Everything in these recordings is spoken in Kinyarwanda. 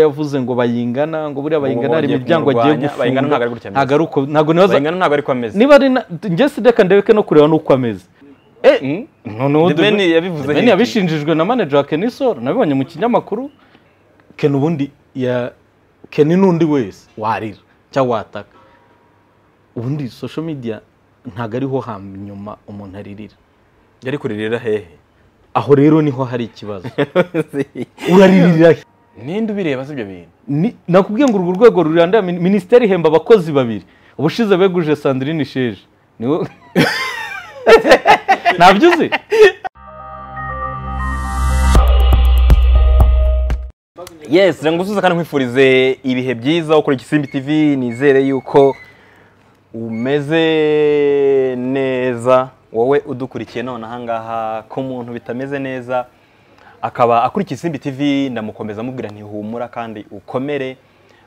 yavuze ngo bayingana ngo buriya bayingana hari imiryango agiye gufunga. ntabwo nibaza bayingana ntabwo ariko ameze. Niba ari njye sideka ndebeke no kureba n'uko ameze. Mm? noneho The Ben yabivuze yabishinjijwe na manager wa Kenny Solo nabibonye mu kinyamakuru. Ken ubundi ya Ken n'undi wese warira cyangwa wataka. Ubundi social media ntabwo ariho hanyuma umuntu aririra. Yari kuririra hehe? Aho rero ni ho hari ikibazo. Uraririra he? Ninde ubireba si ibyo bintu? Ni- nakubwiye ngo urwo rwego ruranda min- minisiteri ihemba abakozi babiri. Ubushize beguje Sandrine Sheje ni we ntabyo uzi? Yes reka ngusuze kandi nkwifurize ibihe byiza ukora igisimbi tv nizere yuko umeze neza. Wowe udukurikiye none ahangaha ku muntu bitameze neza akaba akurikiye isimbi tv ndamukomeza amubwira ntihumura kandi ukomere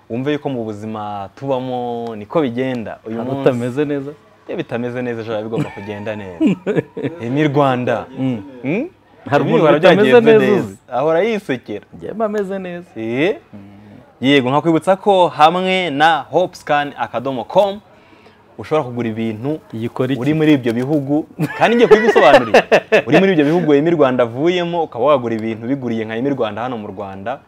wumve yuko mu buzima tubamo niko bigenda. Uyu Hari munsi utameze neza? Iyo bitameze neza ejo bigomba kugenda neza. Emi rwanda. Mm? Hari Ibi umuntu byagenze neza ahora yisekera njyewe ameze neza. Eh? yego nkakwibutsa ko hamwe na hopescan akadomo com ushobora kugura ibintu uri muri ibyo bihugu kandi ngiye kubigusobanurira uri muri ibyo bihugu Emi Rwanda avuyemo ukaba wagura ibintu biguriye nka Emi Rwanda hano mu Rwanda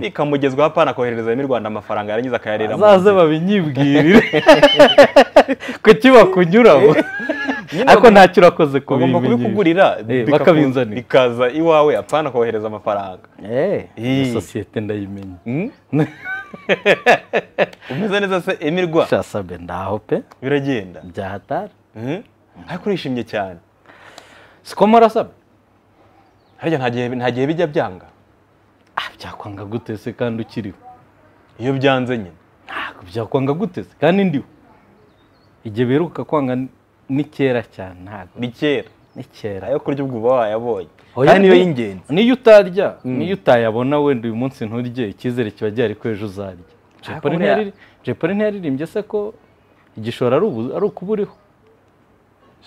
bikamugezwaho apana koherereza Emi Rwanda amafaranga yarangiza akayarera mu nzira. babinyibwirire kuki bakunyuraho Nyine ariko ntacyo urakoze kubimenyesha kubikugurira Eh, bakabinzanira. bikaza iwawe apana kohereza amafaranga Eh, Eh. sosiyete ndayimenya Mm? umeze neza se emirwa shasabe ndaho pe. Biragenda. Byahatara Mhm. ariko urishimye cyane. Siko murasabe harya nta gihe nta bijya byanga? Ah byakwanga gute se kandi ukiriho? Iyo byanze nyine. Ntabwo byakwanga gute se kandi ndiho? Igihe biheruka kwanga ni kera cyane ntabwo ni kera. Ni kera. Ayo kurya ubwo uba wayabonye Kandi niyo ni- y'ingenzi. niyo utarya niyo utayabona wenda uyu munsi nturye icyizere kiba gihari ko ejo uzarya. Jay Polly ntiyaririmbye se ko igishoro ari ubu- ari ukuba uriho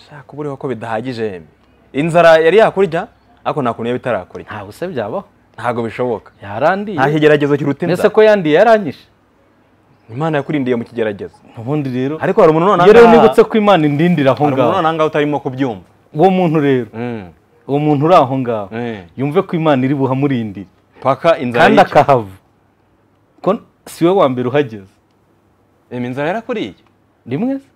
shaka uba uriho ko bidahagije. Inzara yari yakurya ariko nta kuntu yaba itarakurya ntabwo se byabaho. Ntabwo bishoboka. Yarandiye. Nta kigeragezo kiruta inzara. ko yandiye yaranyishe? Imana yakurindiye mu kigeragezo. Ubundi rero ariko hari umuntu nibutse ko imana indindira aho hari umuntu ngaho ahangaha utarimo kubyumva. Uwo muntu rero. Mm. Uwo muntu uri aho ngaho. Mm. yumve ko imana iri buhamurindire. Paka inzara kandi akahava. Ko si we wa mbere uhageze. Inzara yarakuriye rimwe? Se?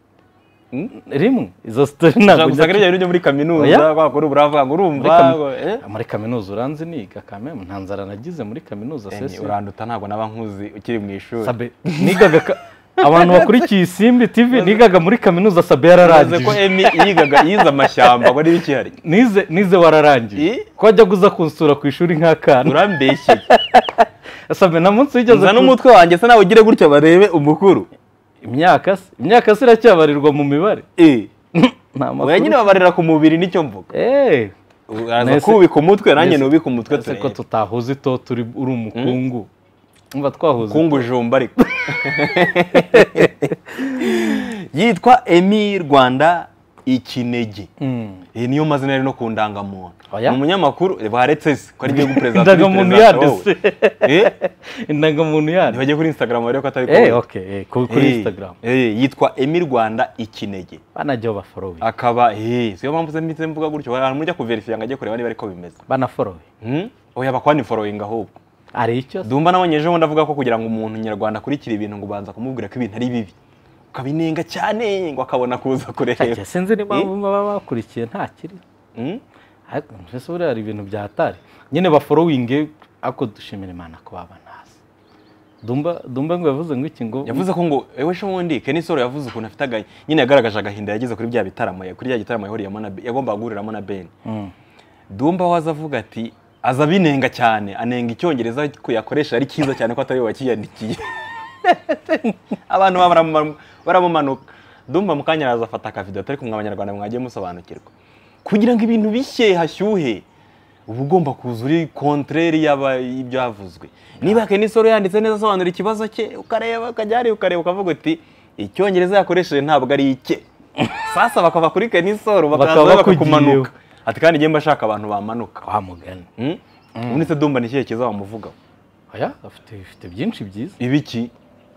Rimwe. Izo sitori ntabwo gusa njya- rero muri kaminuza bakora uravuga ngo urumva ngo, eh? muri kaminuza uranzi niga kameme nta nzara nagize muri kaminuza sesi uranduta ntabwo naba nkuzi ukiri mu ishuri. Nigaga abantu bakurikiye isimbi tv nigaga muri kaminuza sabe Uraze ko yararangije Emi yigaga yize amashyamba ngo niba ikihari nize nize wararangije Eh? ko wajya kuza kunsura ku ishuri nk'akana urambeshye. Sabe na munsi wigeze nza n'umutwe wanjye se nawe ugire gutya barebe umukuru. Imyaka se imyaka se iracyabarirwa mu mibare. Oya nyine babarira ku mubiri ni cyo mvuga. Eh, kubika umutwe nanjye nubika umutwe ese ko turebe. tutahuze ito turi uri umukungu. Umva twahuze kungu jumba ariko. Yitwa emi rwanda ikinege. Mm. iyi niyo mazina yari no ku ndangamuntu. Ni umunyamakuru baretse se ko ari byo guperezida indangamuntu yanditse Eh? indangamuntu yanditse ntibajye kuri instagram barebe ko atari eh eh, kuri Eh, instagram. eh, yitwa emi rwanda ikinege. Banajyaho baforowe akaba eh siyo mpamvu se mpitse mvuga gutyo. Hari mujya kuverifiya ngo ajye kureba niba ariko bimeze. Banaforowe Hmm? oya bakwani following ahubwo. Ari icyo se? Dumba nabonye ejo bundi avuga ko kugira ngo umuntu nyarwanda akurikire ibintu ngo ubanza kumubwira ko ibintu ari bibi. Ukabinenga cyane ngo akabona kuza kureba. Sinzi niba baba bakurikiye nta kiri Hmm? ariko mbese buriya hari ibintu bya hatari nyine baforowinge ariko dushimira imana ko baba ntazi. Dumba dumba ngo yavuze ngo iki ngo yavuze ko ngo ewe ejo bundi Kenny Solo yavuze ukuntu afite agahinda nyine yagaragaje agahinda yagize kuri bya bitaramo kuri bya gitaramo yahuriyemo na yagombaga guhuriramo na Ben. Mm. Dumba waza avuga ati aza abinenga cyane anenga icyongereza ko yakoresha ari cyiza cyane ko atari we wakiyandikiye abantu baramumanuka. Dumba mu kanya araza afata akavido atari kumwe abanyarwanda mwagiye musobanukirwa. Kugira ngo ibintu bishye hashyuhe uba ugomba kuza uri kontreri y'ibyavuzwe niba Kenny Solo yanditse neza asobanura ikibazo cye ukareba ukajya hariya ukareba ukavuga uti icyongereza yakoresheje ntabwo ari icye. Sasa bakava kuri Bakaba bakaza bakakumanuka. Ati kandi njye mba nshaka abantu bamanuka. Wa mugani Hmm? ubundi se dumba ni ikihe cyiza wamuvugaho oya afite afite byinshi byiza. Ibiki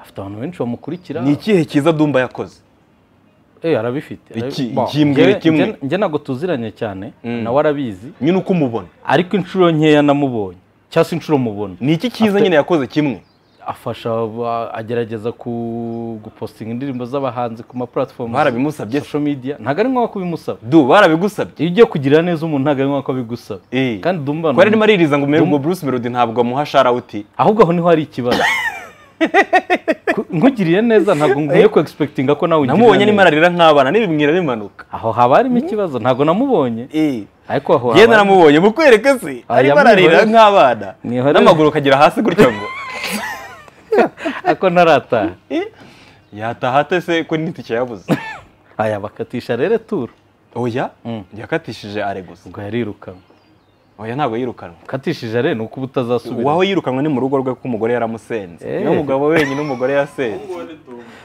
afite abantu benshi bamukurikira. Ni ikihe cyiza dumba yakoze? Eh arabifite. Iki- Bon, ikimbwira njye- kimwe. njye- ntabwo tuziranye cyane Mm. nawe arabizi. Nyine uko umubona. Ariko inshuro nkeya namubonye. Cyangwa se inshuro mubona. Ni iki cyiza nyine yakoze kimwe? Afasha agerageza gupostinga indirimbo z'abahanzi ku ma platforms Barabimusabye social media. Ntabwo ari ngombwa kubimusaba. Du barabigusabye? Iyo ugiye kugirira neza umuntu ntabwo ari ngombwa ko abigusaba Eh. kandi dumba ko arimo aririza ngo ubwo Bruce Melody ntabwo amuha sharawuti ahubwo aho ni ho hari ikibazo. Ku- nkugiriye neza ntabwo nkwiye ku expectinga ko nawe namubonye arimo ararira nk'abana n'ibimwira bimanuka. Aho haba harimo ikibazo ntabwo namubonye. Ariko aho haba- naramubonye mukwereke se? Arimo ararira nk'abana. N'amaguru akagera hasi gutya ngo. ariko ntarataha Eh, yataha ate se ko n'itike yabuze aya bakatisha rero turu oya Mm. yakatishije are gusa ubwo yarirukanwe oya ntabwo yirukanwe. Katishije are ni uko uba utazasubira. Uwaho yirukanwe ni mu rugo rwe ko umugore yaramusenze. Eh. niyo mugabo wenyine umugore yasenze.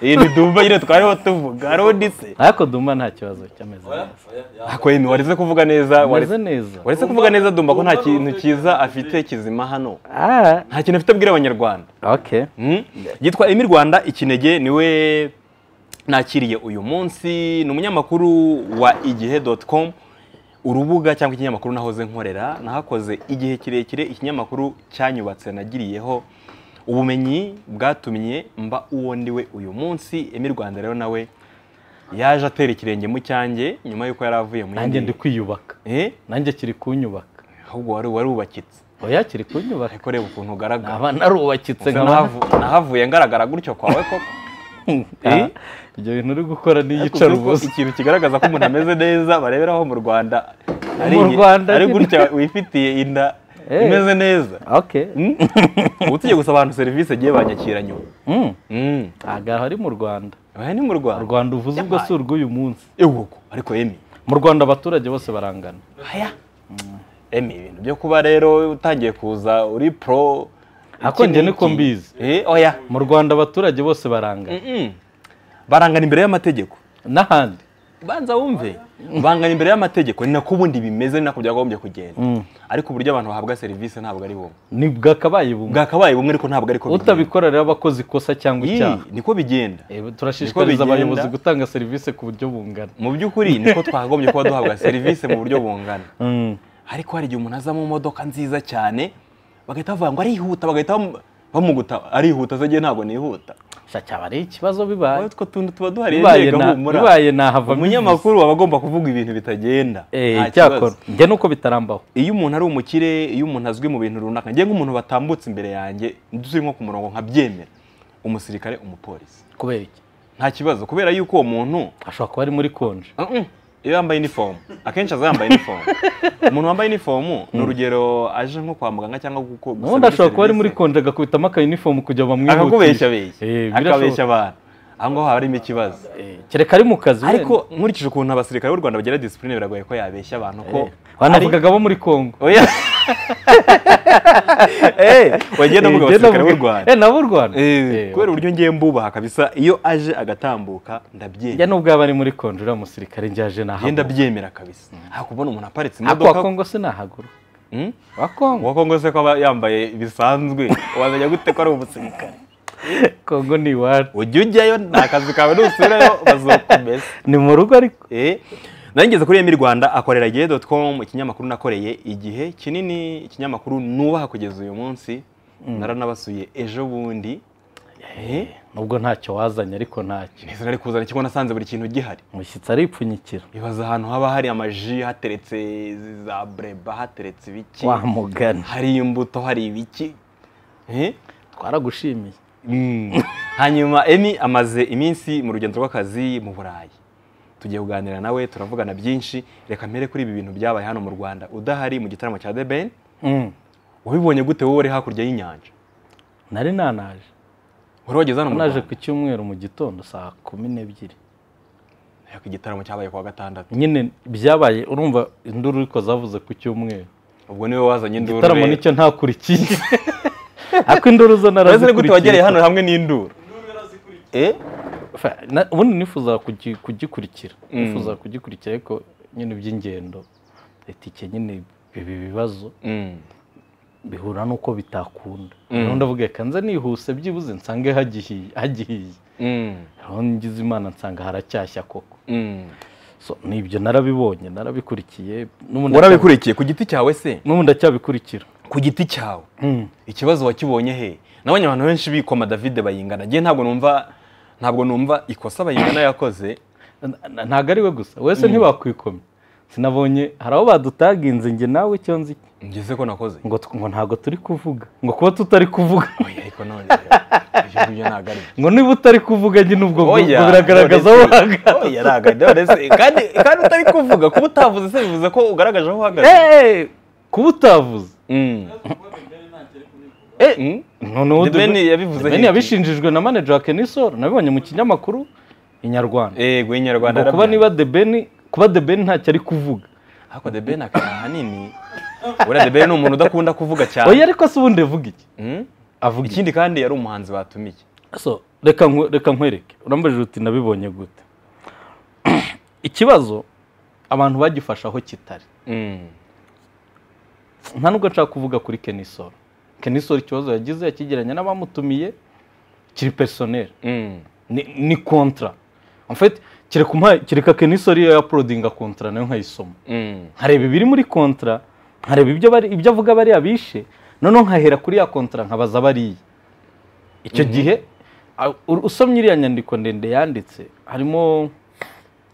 Iyi ni dumba nyine twariho tuvuga. Hariho ndise ariko dumba nta kibazo cyameze. Neza ako yemi waretse kuvuga neza waretse neza. waretse kuvuga neza dumba ko nta kintu cyiza afite kizima hano. Ah. Nta kintu afite abwira abanyarwanda. Okay Mm. yitwa Emi Rwanda ikinege ni we nakiriye uyu munsi ni umunyamakuru wa igihe.com urubuga cyangwa ikinyamakuru nahoze nkorera nahakoze igihe kirekire ikinyamakuru cyanyubatse nagiriyeho ubumenyi bwatumye mba uwo ndiwe uyu munsi. Emi Rwanda rero nawe yaje atera ikirenge mu cyanjye nyuma y'uko yari avuye mu nanjye ndi kwiyubaka. Eh? Nanjye kiri kunyubaka. Ahubwo wari warubakitse oya kiri kunyubaka. Ariko reba ukuntu ugaragara. Nahavu- nahavuye ngaragara gutyo kwawe koko. ibyo bintu uri gukora ni Ariko iyicara uzi ko ubusa ikintu kigaragaza ko umuntu ameze neza bareberaho mu rwanda ari gutya wifitiye inda Eh. imeze neza. Ubu tugiye gusaba abantu serivisi agiye banyakira nyuma. Mm. Mm. ntabwo ari mu rwanda. Aya ni mu rwanda. Rwanda uvuze ubwo si urw'uyu munsi. Eguko ariko emi mu rwanda abaturage bose barangana. Aya emi ibintu byo kuba rero utangiye kuza uri pro Ako njye niko mbizi. eh oya. Mu rwanda abaturage bose barangana barangana imbere y'amategeko. N'ahandi. Banza wumve. Bangana imbere y'amategeko. Ni nako ubundi bimeze ni nako byakagombye kugenda. Mm. ariko uburyo abantu bahabwa serivisi ntabwo ari bumwe. Ni bwakabaye bumwe. Bwakabaye bumwe ariko ntabwo ariko bigenda. utabikora rero aba akoze ikosa cyangwa icyaha. niko bigenda. Eh, turashishikariza abayobozi gutanga serivisi ku buryo bungana. Mu by'ukuri niko twakagombye kuba duhabwa serivisi mu buryo bungana. Mm. ariko hari igihe umuntu aza mu modoka nziza cyane bagahita bavuga ngo arihuta bagahita bamu- bamuguta arihuta njye ntabwo nihuta. Sha cyaba ari ikibazo bibaye. Utwo tuntu tuba duhari bibaye nahava umunyamakuru aba agomba kuvuga ibintu bitagenda. Eh cyakora nge njye nuko bitarambaho. Iyo umuntu ari umukire iyo umuntu azwi mu bintu runaka njye nk'umuntu batambutse imbere yanjye nduzi nko ku murongo nkabyemera. Umusirikare umupolisi. Kubera iki? Nta kibazo. Kubera yuko uwo muntu ashobora kuba ari muri konje. Iyo yambaye inifomu akenshi aza yambaye inifomu umuntu wambaye inifomu ni urugero aje nko kwa muganga cyangwa gusaba ubundi ashobora kuba ari muri serivisi, konje agakubitamo akayinifomu kugira ngo bamwihutishe akakubeshya beshya Eh, akabeshya abantu aho ngaho haba harimo ikibazo. Eh, kereka ari mu kazi ariko nkurikije ukuntu abasirikare b'u rwanda bagira disipurine biragoye ko yabeshya abantu ko wenda. wanavugaga abo muri kongo oya. Eh, wagiye no mu Eh, njye basirikare b'u rwanda. eh nabo u rwanda. Eh, Eh, kubera uburyo ngiye mbubaha kabisa iyo aje agatambuka njya ndabyemera nubwo yaba ari muri konje uriya musirikare njye aje njye nahagura ndabyemera kabisa. Aha kubona umuntu aparitse ako wa imodoka kongo sinahagura Hmm? wa kongo se ko aba yambaye bisanzwe. Wamenya gute ko ari umusirikare? Kongo ni iwacu ujya ujyayo ni akazi kawe nusubirayo bazokomeza ni mu rugo ariko Eh, nageze kuri Emi Rwanda akorera igihe.com ikinyamakuru nakoreye. Igihe kinini ikinyamakuru nubaha kugeza uyu munsi naranabasuye ejo bundi. Eh, nubwo ntacyo wazanye ariko ntacyo. Neza nari kuzana ikigo nasanze buri kintu gihari. Umushyitsi aripfunyikira. Ibaza ahantu haba hari amaji hateretse za breba hateretse ibiki. Wa mugani. Hari imbuto hari ibiki. Eh? twaragushimiye. Mm. Hanyuma emi amaze iminsi mu rugendo rw'akazi mu burayi. Tugiye kuganira nawe turavugana byinshi. Reka mpere kuri ibi bintu byabaye hano mu rwanda. Udahari mu gitaramo cya The Ben? Mm. wabibonye gute? Wowe uri hakurya y'inyanja. Nari nanaje. Wari wageze hano mu naje rwanda? ku cyumweru mu gitondo saa kumi n'ebyiri. Reka igitaramo cyabaye kuwa gatandatu. Nyine byabaye urumva induru ariko zavuze ku cyumweru. Ubwo ni we wazanye induru igitaramo ni cyo ntakurikiye. ariko induru zo ni gute wagereye hano narazikurikiye hamwe n'induru Eh? Ubundi nifuza kugi- kugikurikira Mm. nifuza kugikurikira ariko nyine iby'ingendo itike nyine ibi bibazo Mm. bihura n'uko bitakunda noneho ndavuga reka nze nihuse byibuze nsange hagihiye Mm. aho ngize imana nsanga haracyashya koko Mm. so ni byo narabibonye narabikurikiye warabikurikiye ku giti cyawe se n'ubu ndacyabikurikira ku giti cyawe. Mm. ikibazo wakibonye he? Nabonye abantu benshi bikoma david bayingana. Ngiye ntabwo numva ntabwo numva ikosa bayingana yakoze. Ntabwo ari we gusa. Wese ntibakwikomye sinabonye hari aho badutaginze njye nawe icyo nzi? Ngeze ko nakoze. Ngo ntabwo turi kuvuga. Ngo kuba tutari kuvuga. Ngo niba utari kuvuga njye n'ubwo biragaragaza aho uhagaze. Kandi utari kuvuga kuba utavuze se bivuze ko ugaragaje aho uhagaze. Kuba utavuze Mm. Eh, Mm. noneho The- yabivuze The Ben heki. yabishinjijwe na manager wa Kenisol nabibonye mu kinyamakuru inyarwanda. Yego inyarwanda kuba niba The Ben kuba The Ben ntacyo ari kuvuga. Ariko the ben akaba ahanini buriya the ben ni umuntu udakunda kuvuga cyane. Oya ariko se ubundi avuga iki? Mm. avuga iki? Ikindi kandi yari umuhanzi batumiye reka nkwe- reka nkwereke. Urambajije uti nabibonye gute? Ikibazo abantu bagifashe aho kitari. Nta nubwo nshaka kuvuga kuri kenisol kenisol ikibazo yagize yakigeranya n'abamutumiye kiri personel Mm. ni, ni kontra kereka kenisol iyo yaprodinga kontra na yo nkayisoma. Mm. nkareba ibiri muri kontra nkareba ibyo avuga bariya bishe noneho nkahera kuri ya kontra nkabaza bariya icyo gihe a- u- usomye iriya nyandiko ndende yanditse harimo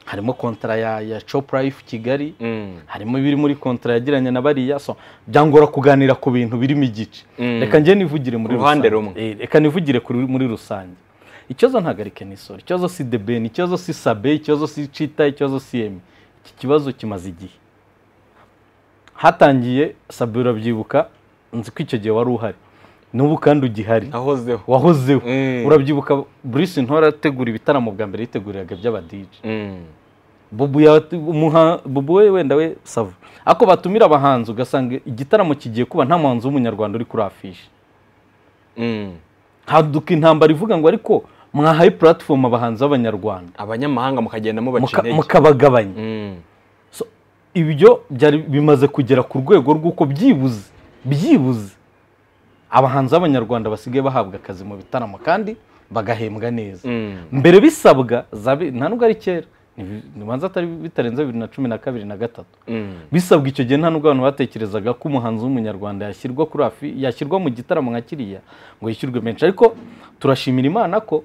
harimo kontra ya ya Chop Life Kigali. Mm. harimo ibiri muri kontra yagiranye na bariya. So byangora kuganira ku bintu birimo igice. Mm. reka njye nivugire muri ruhande rumwe. Eh, reka nivugire muri rusange. Ikibazo ntabwo ari kenisori ikibazo si debeni ikibazo si sabe ikibazo si cita ikibazo si emi. Iki kibazo kimaze igihe. Hatangiye sabe urabyibuka nzi ko icyo gihe wari uhari. N'ubu kandi ugihari. Wahozeho. Mm. urabyibuka Bruce Ntore ategura ibitaramo bwa mbere yiteguriraga iby'abadije Mm. bubu we wenda we sava ariko batumira abahanzi ugasanga igitaramo kigiye kuba nta muhanzi w'umunyarwanda uri kuri afishe Mm. haduka intambara ivuga ngo ariko mwahaye puratifomu abahanzi b'abanyarwanda. Abanyamahanga mukagenda mubaca mukabagabanya. So, ibyo byari bimaze kugera ku rwego rw'uko byibuze byibuze abahanzi b'abanyarwanda basigaye bahabwa akazi mu bitaramo kandi bagahembwa neza. Mm. mbere bisabwa nta nubwo ari kera nibanza atari bitarenze bibiri na cumi na kabiri na gatatu. Mm. bisabwa icyo gihe nta nubwo abantu batekerezaga ko umuhanzi w'umunyarwanda yashyirwa kuri hafi yashyirwa mu gitaramo nka kiriya ngo yishyurwe menshi. Ariko turashimira imana ko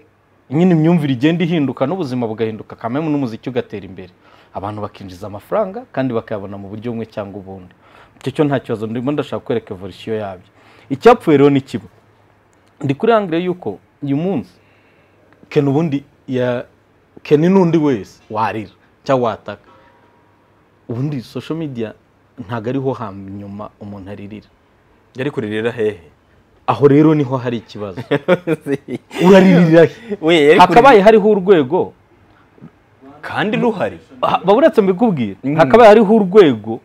nyine imyumvire igenda ihinduka n'ubuzima bugahinduka kamwe n'umuziki ugatera imbere. Abantu bakinjiza amafaranga kandi bakayabona mu buryo bumwe cyangwa ubundi. Icyo cyo nta kibazo ndimo ndashaka kwereka evolution yabyo. Icyapfuye rero ni kiba ndi kuri angire yuko uyu munsi keni ubundi ya keni n'undi wese warira cyangwa wataka. Ubundi social media ntabwo ariho hanyuma umuntu aririra. Yari kuririra hehe? Aho rero ni ho hari ikibazo. Uraririra he? Hakabaye hariho urwego. Kandi ruhari? Baburetse mbikubwira Mm. hakabaye hariho urwego.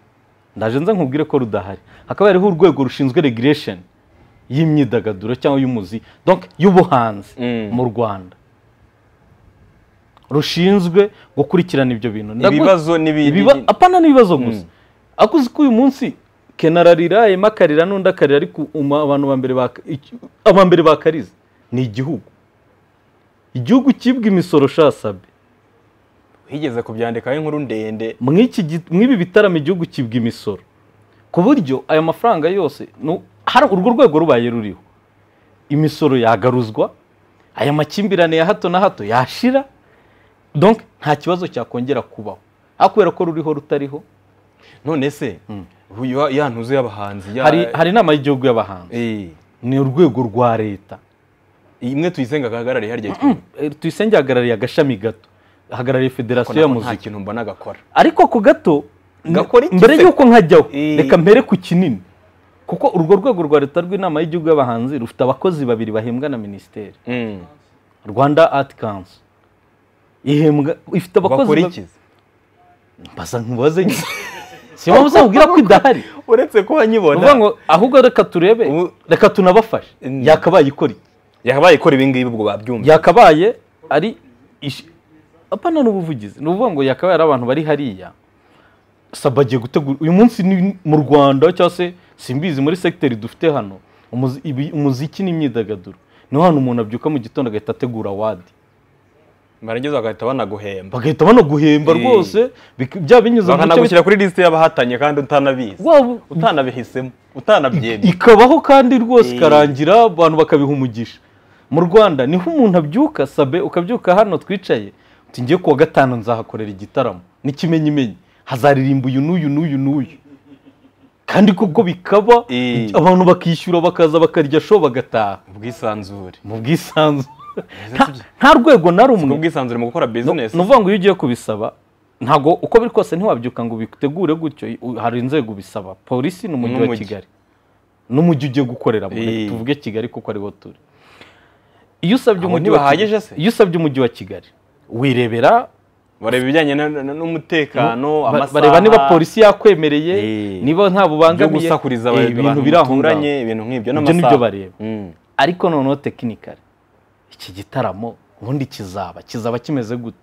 Ndaje nze nkubwire ko rudahari. Hakabaye hariho urwego rushinzwe regulation. Y'imyidagaduro cyangwa y'umuzi. Y'ubuhanzi Mm. mu rwanda. Rushinzwe gukurikirana ibyo bintu. Ibibazo apana n'ibibazo gusa. Ariko uzi ko uyu munsi kena ararira ema akarira n'undi akarira ariko um- abantu ba mbere baka- iki- aba mbere bakarize ni igihugu. Igihugu cyibwa imisoro shasabe higeze kubyandikaho inkuru ndende. Mw'ibi bitaramo igihugu kibwa imisoro. Ku buryo aya mafaranga yose hari urwo rwego rubaye ruriho imisoro yagaruzwa aya makimbirane ya hato na hato yashira donc nta kibazo cyakongera kubaho kubera ko ruriho rutariho none se ya ntuzu y'abahanzi ya- hari inama y'igihugu y'abahanzi ni urwego rwa leta imwe tuyisenga agahagarariye harya tuyisenge ahagarariye agashami gato ahagarariye federasiyo nta kintu mbona gakora ariko ku gato mbere y'uko nkajyaho reka mbere ku kinini kuko urwo rwego rwa leta rw'inama y'igihugu y'abahanzi rufite abakozi babiri bahembwa na minisiteri. Mm. rwanda art council. Ihembwa ifite abakozi mbaza nkubaze nyine si mpamvu uzamubwira ko idahari? Uretse kuba nyibona ngo ahubwo reka turebe reka tunabafashe. Mm. yakabaye ikora iki yakabaye ikora ibi ngibi ubwo babyumva. Yakabaye ari apana n'ubuvugizi. Ni ukuvuga ngo yakabaye ari abantu bari hariya. Saba agiye gutegura uyu munsi ni mu rwanda cyangwa se simbizi muri segiteri dufite hano umuziki n'imyidagaduro ni ho hantu umuntu abyuka mu gitondo agahita ategura wadi barangiza bagahita banaguhemba. Bagahita banaguhemba rwose byaba binyuze mu bakanagushyira kuri lisite y'abahatanye kandi utanabizi. Utanabihisemo. Utanabyemeye ikabaho kandi rwose ikarangira abantu bakabiha umugisha. Mu rwanda ni ho umuntu abyuka sabe ukabyuka hano twicaye ngiye kuwa gatanu nzahakorera igitaramo. N'ikimenyimenyi hazaririmba uyu n'uyu n'uyu n'uyu. Kandi koko bikaba Eh. abantu bakishyura bakaza bakarya show bagataha. Ubwisanzure mu bwisanzure. Nta- sibyo? nta rwego na rumwe. Bwisanzure mu gukora ni bizinesi ukuvuga ngo iyo ugiye kubisaba ntabwo uko biri kose ntiwabyuka ngo ubitegure gutyo. Hari inzego bisaba polisi n'umujyi wa N'umujyi. kigali. N'umujyi ugiye gukoreramo Eh. Tuvuge kigali kuko ariho turi. Umujyi wa iyo usabye umujyi wa kigali wirebera bareba ibijyanye n'umutekano amasaha bareba niba polisi yakwemereye Eh. niba nta bubangamiye gusakuriza eh, ibintu muturanye ibintu nk'ibyo ibyo n'amasaha ni byo bareba Mm. ariko noneho tekinikari iki gitaramo ubundi kizaba kizaba kimeze gute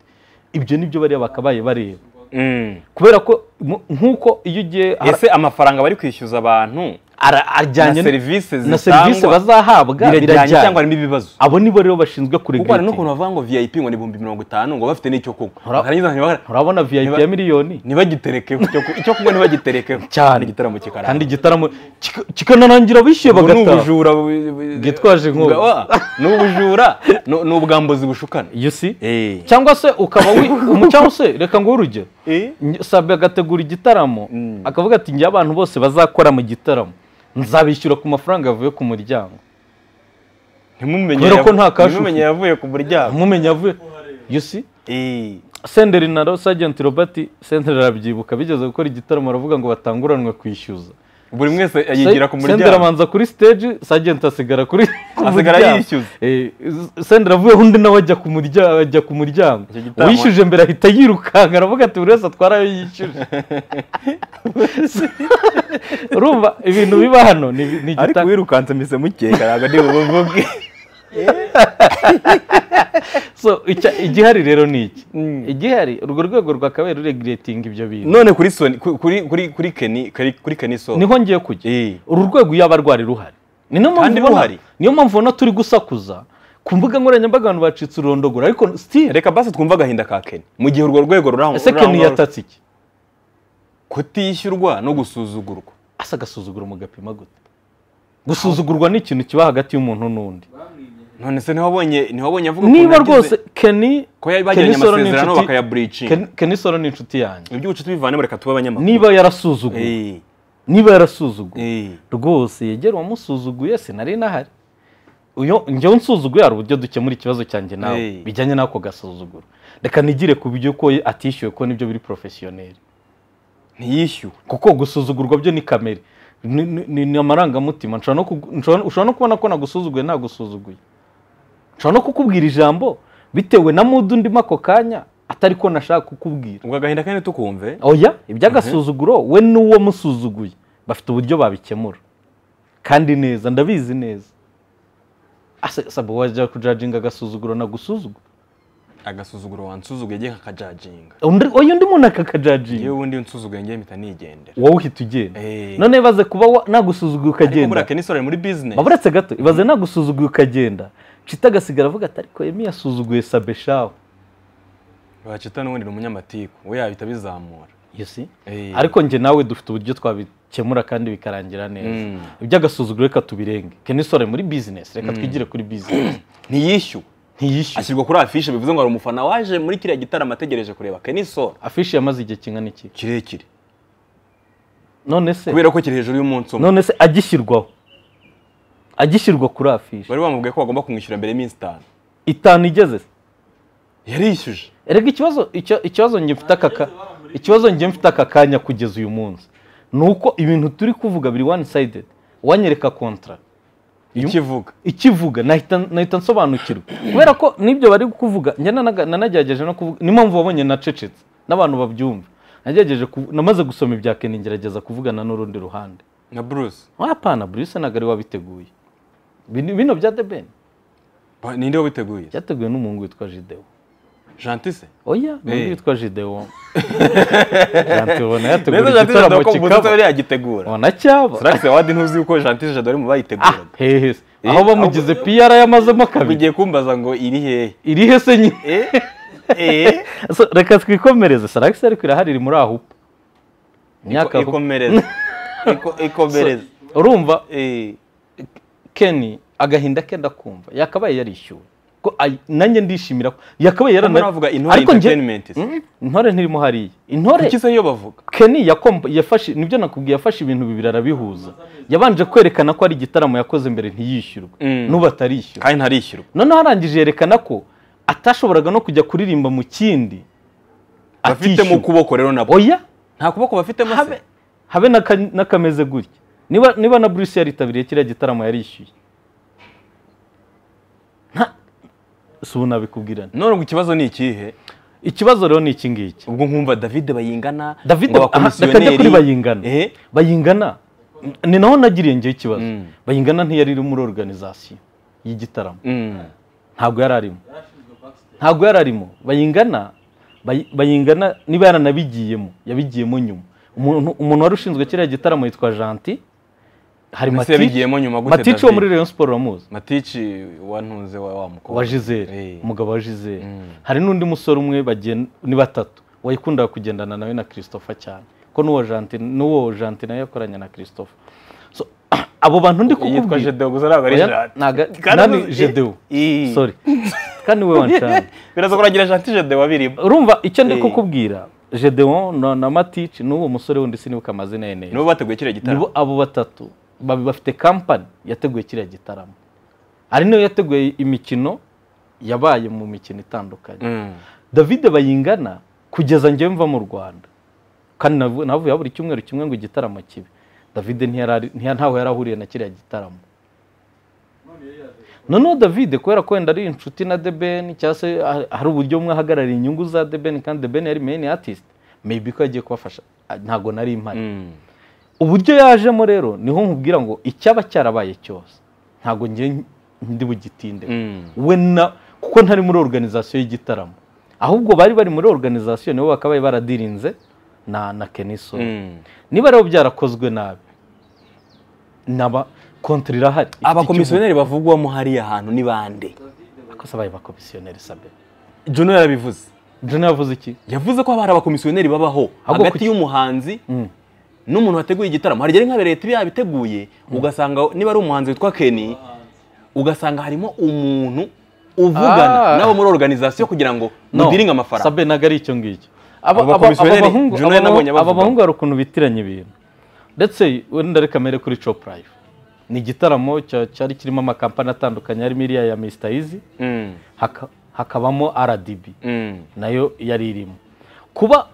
ibyo ni byo bariya bakabaye bareba Mm. kubera ko nk'uko iyo ugiye ese amafaranga bari kwishyuza abantu ajyanye na serivisi bazahabwa birajyanye cyangwa harimo ibibazo. Abo nibo rero bashinzwe kuko hari n'ukuntu bavuga ngo vip ngo ni ibihumbi mirongo itanu ngo bafite n'icyo kunywa. Urabona vip ya miliyoni? ntibagiterekeho icyo ku- icyo kunywa ntibagiterekeho cyane. Igitaramo kikaramba kandi igitaramo kika- kikanarangira bishyuye Ubwo ni bagataha. ubujura bu- bu- Bwitwaje wa- ni ubujura ni ubwambuzi bushukana. You see? Eh. cyangwa se ukaba cyangwa se reka nguhe urugero. Eh? Sabe agategura igitaramo. Mm. akavuga ati njye abantu bose bazakora mu gitaramo. Nzabishyura ku mafaranga yavuye ku muryango. Ntimumenye Kubera ko nta kashu ntimumenye yavuye ku muryango. Mumenya avuye you see? Eh. senderi na ro sajenti robert senderi arabyibuka bigeze gukora igitaramo baravuga ngo batanguranwe kwishyuza. Buri mwese yigira ku muryango. Amanza kuri stage sajenti asigara kuri ku Asigara yishyuza. Eh, senderi avuyeho undi nawe ajya ku muryango ajya ku muryango. Uwishyuje mbere ahita yirukanka aravuga ati buri wese atwara ayo yishyuje. Urumva ibintu biba hano ni ni ariko wirukanse mise mukeka ntabwo ndi buvuge. so icya- igihari rero ni iki? Mm. igihari urwo rwego rwakabaye ruregiretinga ibyo bintu. None kuri soni ku- kuri kuri kuri keni kuri kuri keni so ni ho ngiye kujya. Eh. uru rwego iyo aba rwari ruhari. Ni niyo mpamvu ubona- ruhari. niyo mpamvu ubona turi gusakuza. Ku mbuga nkoranyambaga abantu bacitse urondogoro ariko still reka basi twumve agahinda ka keni. Mu gihe urwo rwego ruri aho ese keni yatatse iki? Kutishyurwa no gusuzugurwa. Asa agasuzuguro mu gapima gute? Gusuzugurwa ni ikintu kiba hagati y'umuntu n'undi. None se ntiwabonye ntiwabonye avuga niba ukuntu yagize- rwose keni ko yari bagiranye Kenny Solo ni amasezerano inshuti- bakayaburicinga Ken- Kenny Solo ni inshuti yanjye. Iby'ubucuti bivanemo reka tube abanyamakuru. Niba yarasuzuguye niba yarasuzuguye rwose yegera uwamusuzuguye sinari nahari. Uyo njyewe nsuzuguye hari uburyo dukemura ikibazo cyanjye nawe bijyanye n'ako gasuzuguro. Reka nigire ku byo ko atishyuwe ko ni byo biri porofesiyoneri ntiyishyuwe. Kuko gusuzugurwa byo ni kamere. Ni, amarangamutima. Ushobora no kubona ko nagusuzuguye nagusuzuguye nshobora no kukubwira ijambo bitewe na mudu ndimo ako kanya atari ko nashaka kukubwira. Ubwo agahinda kandi tukumve? Oya iby'agasuzuguro we n'uwo musuzuguye. Bafite uburyo babikemura. Kandi neza ndabizi neza. Ase saba wajya kujajinga agasuzuguro nagusuzugura agasuzuguro wansuzuguye agiye kakajajinga Undi- oya undi muntu akakajajinga yewe undi unsuzuguye ngiye mpita nigendera. Wowe uhita ugenda. Eh. none ibaze kuba ariko ukagenda. Buriya keni solo ari muri bizinesi baburetse gato ibaze nagusuzuguye ukagenda. Cita agasigara avuga ati ariko emi yasuzuguye sabe shawe bacita n'ubundi ni umunyamatiku we yahita bizamura see Eh. ariko njye nawe dufite uburyo twabikemura kandi bikarangira neza. Mm. iby'agasuzuguro reka tubirenge. Kenisore muri bizinesi reka twigire kuri bizinesi ntiyishyuwe. Ntiyishyuye ashyirwa kuri afishe bivuze ngo hari umufana waje muri kiriya gitaramo ategereje kureba. Keni solo afishi yamaze igihe kingana iki? Kirekire. None se kubera ko kiri hejuru y'umunsi umwe. None se agishyirwaho? Agishyirwa kuri afishi bari bamubwiye ko bagomba kumwishyura mbere y'iminsi itanu. Itanu igeze. Yarishyuje. Erega ikibazo ikibazo njye mfite aka ka- ikibazo njye mfite aka kanya kugeza uyu munsi. Ni uko ibintu turi kuvuga biri one sided wanyereka kontra ikivuga. Ikivuga. Nahita nsobanukirwa. Kubera ko n'ibyo bari kuvuga njye nanagerageje no kuvuga niyo mpamvu wabonye nacecetse n'abantu babyumva. Nagerageje namaze gusoma ibya Kenny ngerageza kuvugana n'urundi ruhande. Na bruce. Wapana Bruce ntabwo ari wabiteguye. Bino bya The Ben. Ba- ninde wabiteguye byateguwe n'umuhungu witwa Jideo Gentil se. Oya Eh. witwa jidewo janti ubona Gentil igitaramo kikaba ubona cyaba Sirax Award ntuzi yuko Gentil Jado ari mu bayiteguraga hehe. Eh, aho bamugize piyara yamazemo kabiri ugiye kumbaza ngo iri hehe irihe se nyine So, reka twikomereze saragisi ariko irahari iri muri ahupa imyaka Iko- ikomereza Iko- ikomereza urumva keni agahinda ke ndakumva yakabaye yarishyuwe. Nanjye ndishimira ko yakabaye yarana Barimo bavuga intore entertainment se. Mm, intore ntirimo hariya. Intore se iyo bavuga? Keni yafashe ni byo nakubwiye yafashe ibintu bibiri arabihuza. Yabanje kwerekana ko ari igitaramo yakoze mbere ntiyishyurwe. Mm. n'ubu atarishyurwa kandi ntarishyurwa noneho arangije yerekana ko atashoboraga no kujya kuririmba mu kindi bafite mu kuboko rero nabo oya! Nta kuboko bafitemo se? Habe habe n'aka- n'akameze gutya. Niba niba na Bruce yaritabiriye kiriya gitaramo yarishyuye. Si ubu nabikubwirana. None ubwo ikibazo ni ikihe? Ikibazo rero ni iki ngiki? Ubwo nkumva David bayingana david ngo njye kuri bayingana. Eh? Bayingana. Ni naho nagiriye ngewe ikibazo. Mm. bayingana ntiyari iri muri organization y'igitaramo mm. ntabwo yari arimo. Ntabwo yari arimo. Bayingana Bayi- bayingana niba yaranabigiyemo yabigiyemo nyuma. Umuntu wari ushinzwe kiriya gitaramo yitwa janti hari Matici- wo muri Rayon Sport uramuzi matici wantunze wa wa mukobwa. Wa Gisele. Eh. umugabo wa Gisele. Mm. hari n'undi musore umwe ni batatu wayikundaga kugendana nawe na Christopher cyane. Ko n'uwo janti nawe yakoranye na Christopher. So abo bantu ndi yitwa kukubwira Jedeo gusa ntabwo ari Kandi nani Jedeo Eh. sorry. Kandi we wancana biraza kuragira Janti Jedeo wabirimo. Urumva icyo ndi Eh. kukubwira Gedeon na, Matici n'uwo musore wundi sinibuka amazina ye neza. Nibo bateguye kiriya gitaramo. Abo batatu bafite kampani yateguye kiriya gitaramo. Ari na yo yateguye imikino yabaye mu mikino itandukanye. Mm. david bayingana kugeza njyewe mva mu rwanda. Kandi navu- navuye buri cyumweru kimwe ngo igitaramo kibe. David ntiyari- ntiya- ntaho yari ahuriye na kiriya gitaramo. Noneho david kubera ko wenda ari inshuti na debeni cyangwa se ha- hari uburyo umwe ahagarariye inyungu za debeni kandi debeni yari main artist maybe ko yagiye kubafasha ntabwo nari impari Mm. Uburyo yajemo rero ni ho nkubwira ngo icyaba cyarabaye cyose. Ntabwo njye ndi bugitinde. Mm. we na kuko ntari muri organization y'igitaramo. Ahubwo bari bari muri organization nibo bakabaye baradirinze na na Keniso Mm. niba rero byarakozwe nabi naba kontra irahari. Abakomisiyoneri bavugwamo hariya hantu ni bande. Akoze abaye bakomisiyoneri sabe Juno yarabivuze. John yavuze iki? Yavuze ko haba hari abakomisiyoneri babaho hagati y'umuhanzi Mm. N'umuntu wateguye igitaramo hari igihe nka leta iba yabiteguye ugasanga niba ari umuhanzi witwa Kenny ugasanga harimo umuntu uvugana Ah. nabo muri organization kugira ngo mudiringe amafaranga. Sabe ntabwo ari icyo ngicyo. Aba bahungu hari ukuntu bitiranya ibintu. Ndetse wenda reka mbere kuri Life. Ni igitaramo cya- cyari kirimo amakampani atandukanye harimo iriya ya Mr Easy Mm, haka- hakabamo RDB mm, na yo yari irimo. Kuba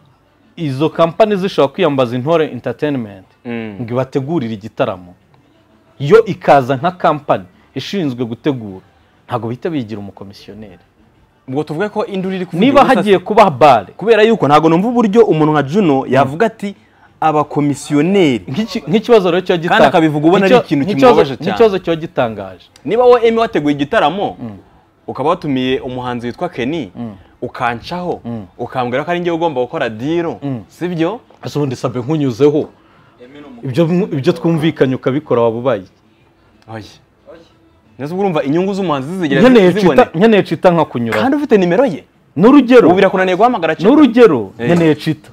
izo kampani zishobora kwiyambaza intore entertainment mm. ngo ibategurire igitaramo. Yo ikaza nka kampani ishinzwe gutegura. Ntabwo bihita bigira umukomisiyoneri. Ubwo tuvuge ko induru iri kuvuga niba hagiye kuba bare. Kubera yuko ntabwo numva uburyo umuntu nka Juno yavuga ati abakomisiyoneri. Nk'iki- nk'ikibazo rero kiba Kandi gitanga akabivuga ubona ari ikintu kimubabaje cyane. nk'ikibazo kiba gitangaje. Niba wowe Emmy wateguye igitaramo ukaba watumiye umuhanzi witwa Kenny ukancaho ukambwira ko ari njyewe ugomba gukora diro sibyo? Ese ubundi sabe nkunyuzeho. Ibyo twumvikanye ukabikora waba ubaye. Neza urumva inyungu z'umuhanzi nkeneye zibone cita nkeneye cita nkakunyura kandi ufite nimero ye? N'urugero. Ubu birakunaniye guhamagara Chita. n'urugero. Eh. nkeneye cita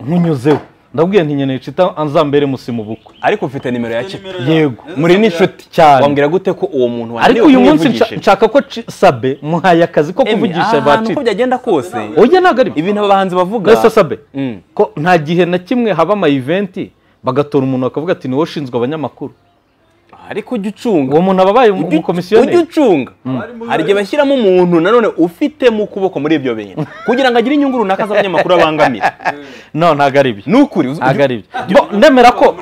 nkunyuzeho. Ndabwiye nti nkeneye cita anzambere musi mu bukwe. Ariko ufite nimero ya Chita? Yego. Muri n'inshuti Cyane. wambwira gute ko uwo muntu ariko uyu munsi nshaka ko sabe muhaye akazi ko kuvugisha ba ahantu uko cita byagenda kose oya ntabwo ari ibintu aba bahanzi bavuga. Mbese sabe Mm. ko nta gihe na kimwe haba ama eventi bagatora umuntu bakavuga ati ni we ushinzwe abanyamakuru. Ariko ujya ucunga. Uwo muntu aba abaye Ujya- ujya umukomisiyoneri ucunga. Hari igihe bashyiramo umuntu nanone ufite mu kuboko muri ibyo bintu. Kugira ngo agire inyungu runaka z'abanyamakuru abangamira. No ntabwo ari byo. Ni ukuri ntabwo ari byo. Bo, ndemera ko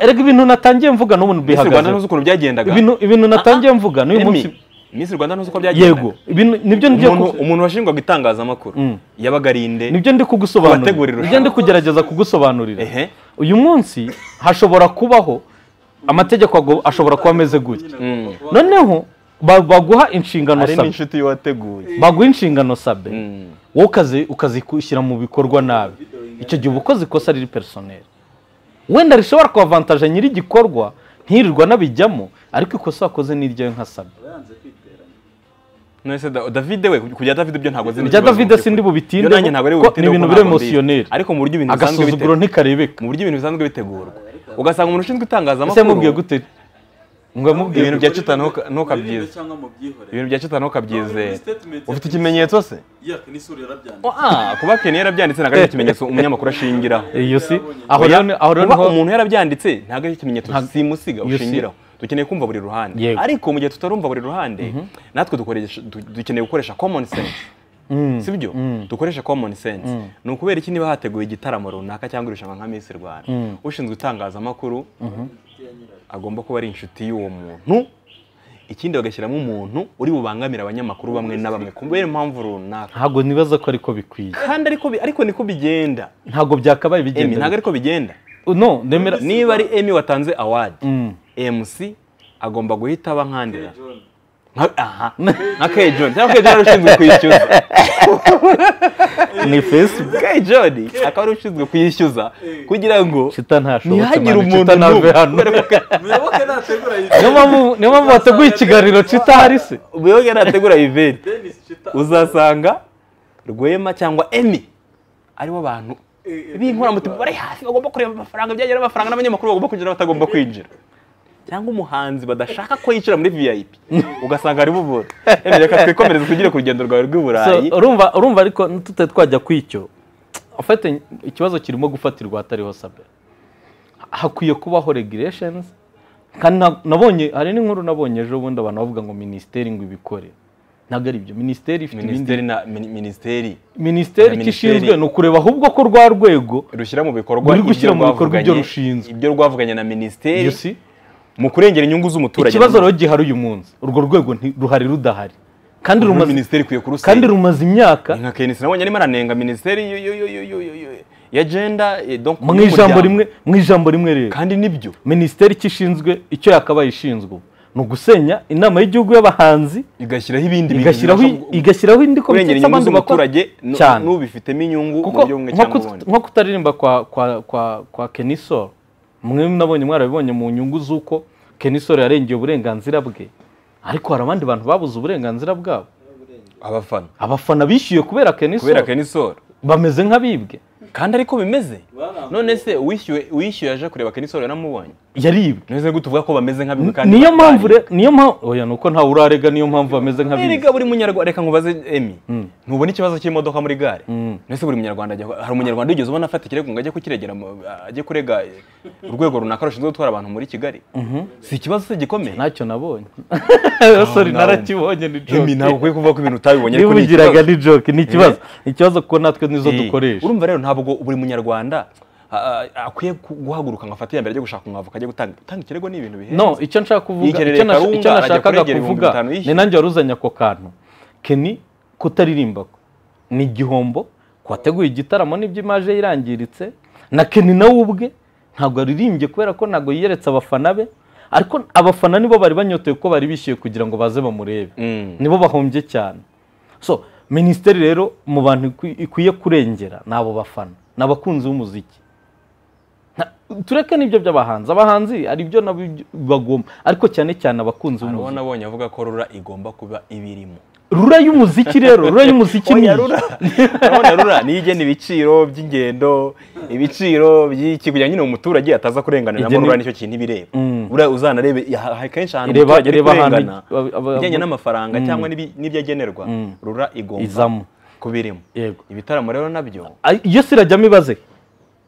erega ibintu natangiye mvuga n'ubu Miss Rwanda bihagaze. ntuzi ukuntu byagendaga. Ibintu natangiye mvuga n'uyu munsi Miss Rwanda ntuzi uko byagendaga. Yego. Ibintu ni byo ngiye umuntu washinjwaga itangazamakuru. Mm. yabaga ari inde ni byo ndi kugusobanurira. Nibyo ndi kugerageza kugusobanurira. Uyu munsi hashobora kubaho amategeko ashobora kuba ameze gutya. Mm. noneho ba- baguha inshingano sabe n'inshuti y'uwateguye baguha inshingano sabe Mm. wowe ukazi- ukazishyira mu bikorwa nabi. Icyo gihe uba ukoze ikosa riri personel wenda rishobora kubavantaje nyiri igikorwa ntirirwa anabijyamo ariko ikosa wakoze ni iryawe nka sabe none se Da- David we kujya David byo ntabwo Ibya David sindi bubitinde ni ibintu biri ariko mu buryo ibintu bisanzwe mu buryo ibintu bisanzwe bitegurwa. Ugasanga umuntu ushinzwe ese itangazamakuru yamubwiye gute? Ngo yamubwiye ibintu bya cita ntuka- ntukabyize ibintu bya cita ntukabyizere ufite ikimenyetso se? Oh, ah, kuba Ken yarabyanditse ntabwo ari ikimenyetso umunyamakuru ashingiraho iyo si aho rero kuba ni ho umuntu yarabyanditse ntabwo ari ikimenyetso simusiga ushingiraho dukeneye kumva buri ruhande. Ariko mu gihe tutarumva buri ruhande natwe dukoresha du- dukeneye gukoresha common sense. Sibyo? Dukoresha common sense. Ni ukubera iki niba hateguwe igitaramo runaka cyangwa irushanwa nka Miss Rwanda? Mm. ushinzwe itangazamakuru agomba kuba ari inshuti y'uwo muntu. Ikindi bagashyiramo umuntu uri bubangamira abanyamakuru bamwe na bamwe. Kubera impamvu runaka. Ntabwo nibaza ko ariko bikwiye. Kandi ariko niko bigenda. Ntabwo byakabaye bigenda ntabwo ariko bigenda. No ndemera niba ari Emi watanze Mm. MC agomba guhita aba nkandira. Nka- aha nka K John cyangwa K John ari ushinzwe kwishyuza ni facebook K John akaba ari ushinzwe kwishyuza kugira ngo ntihagire umuntu n'umwe muyoboke niyo mpamvu wateguye ikiganiro cita hari se ubuyoboke nategura Chita uzasanga Rwema cyangwa Emi ari bo bantu. B'inkoramutima bari hafi bagomba kureba amafaranga byagera amafaranga n'abanyamakuru bagomba kwinjira batagomba kwinjira. Cyangwa umuhanzi badashaka ko yinjira muri VIP ugasanga ari bubura. Emi reka twikomereze tugire ku rugendo rwawe rw'i Burayi. So, urumva urumva ariko tutari twajya kwicyo ufite ikibazo kirimo gufatirwa hatariho sabe hakwiye kubaho na- nabonye hari n'inkuru nabonye ejo bundi abantu bavuga ngo minisiteri ngo ibikore. Ntabwo ari byo minisiteri ifite ibindi. Minisiteri minisiteri. Icyo ishinzwe ni ukureba ahubwo ko rwa rwego. Rushyira mu bikorwa ibyo ibyo rwavuganye- ibyo na minisiteri? Mu kurengera inyungu z'umuturage ikibazo rero gihari uyu munsi. Urwo rwego ruhari rudahari. Kandi rumaze minisiteri ikwiye kurusenya kandi rumaze imyaka nka kenisi nabonye arimo aranenga minisiteri ya genda eh, mu ijambo rimwe mu ijambo rimwe rero. Kandi ni byo. Minisiteri icyo ishinzwe icyo yakabaye ishinzwe ni ugusenya inama y'igihugu y'abahanzi igashyiraho ibindi bintu igashyiraho indi komite z'umuturage nu- cyane. n'ubifitemo inyungu mu buryo bumwe cyangwa ubundi nko kutaririmba kwa kwa kwa kwa kenisol mwe nabonye mwarabibonye mu nyungu z'uko kenisol yarengeye uburenganzira bwe. Ariko hari abandi bantu babuze uburenganzira bwabo. Abafana. Abafana bishyuye kubera kenisoro bameze nk'abibwe. Kandi ariko bimeze. None se uwishyuwe uwishyuye aje kureba kenisoro yaramubonye yaribwe. None gute uvuga ko bameze nk'abibwe kandi niyo mpamvu niyo mpamvu oya nuko ntawe urarega niyo mpamvu bameze nk'abibwe erega buri munyarwanda reka nkubaze emi Mm. ntubona ikibazo cy'imodoka muri gare? Mm. mbese buri munyarwanda ajya hari umunyarwanda wigeze ubona afata ikirego ngo ajye kukiregera ajye kurega eh, urwego runaka rushinzwe gutwara abantu muri kigali? Si ikibazo se gikomeye? Ntacyo nabonye. Sorry narakibonye ni emi ntabwo joke ukwiye kuvuga ko ibintu utabibonye ariko ni ikibazo. ni joke ikibazo ni ikibazo. Kuko natwe nizo Eh, dukoresha. Urumva rero ntabwo buri munyarwanda akwiye guhaguruka ngo afate iya mbere ajye gushaka umwavoka ajye gutanga gutanga ikirego ni ibintu bihenze. No icyo nshaka kuvuga icyo nashakaga kuvuga ni nanjye wari uzanye ako kantu. Keni kutaririmba ni igihombo ku wateguye igitaramo n'ibyo imaje yirangiritse na keni nawe ubwe ntabwo aririmbye kubera ko ntabwo yiyeretse abafana be ariko abafana nibo bari banyotewe ko bari bishyuye kugira ngo baze bamurebe. Mm. nibo bahombye cyane. So minisiteri rero mu bantu ikwi- ikwiye kurengera ni abo bafana ni abakunzi b'umuziki tureke n'ibyo by'abahanzi. Abahanzi hari ibyo nabo bagomba ariko cyane cyane abakunzi b'umuziki. Nabonye avuga ko rura igomba kuba ibirimo. Rura y'umuziki rero rura y'umuziki ni rura urabona rura niyo igena ibiciro by'ingendo ibiciro by'iki kugira ngo nyine umuturage ataza kurenganira Igena- rura ni cyo kintu iba ireba Mm. buriya uzanarebe kenshi ahantu umuturage ari kurengana aba- aba- bijyanye n'amafaranga Mm. cyangwa n'ibyo agenerwa Mm. rura igomba Izamo. kuba irimo yego ibitaramo rero na byo iyo si irajyamo ibaze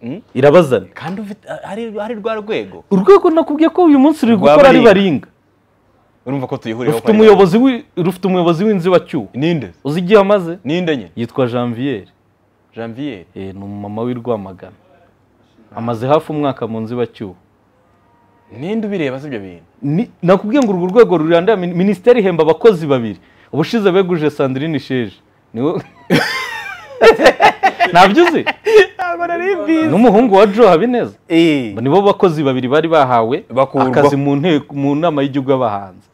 Mm. irabazana kandi hari rwa rwego urwego nakubwiye ko uyu munsi ruri gukora ari Baringa. Urumva ko tuyihuriyeho rufite umuyobozi rufite umuyobozi w'inzibacyuho ninde? Uzi igihe amaze? Ninde nye? Yitwa janvier. Janvier? Eh, ni umumama w'i Rwamagana. Amaze hafi umwaka mu nzibacyuho ninde ubireba si ibyo bintu nakubwiye ngo urwo rwego rurandira min- minisiteri ihemba abakozi babiri. Ubushize beguje sandrine sheje ni we ntabyo uzi? N'umuhungu wa joe habineza. Eh. nibo bakozi babiri bari bahawe akazi mu nama y'igihugu y'abahanzi.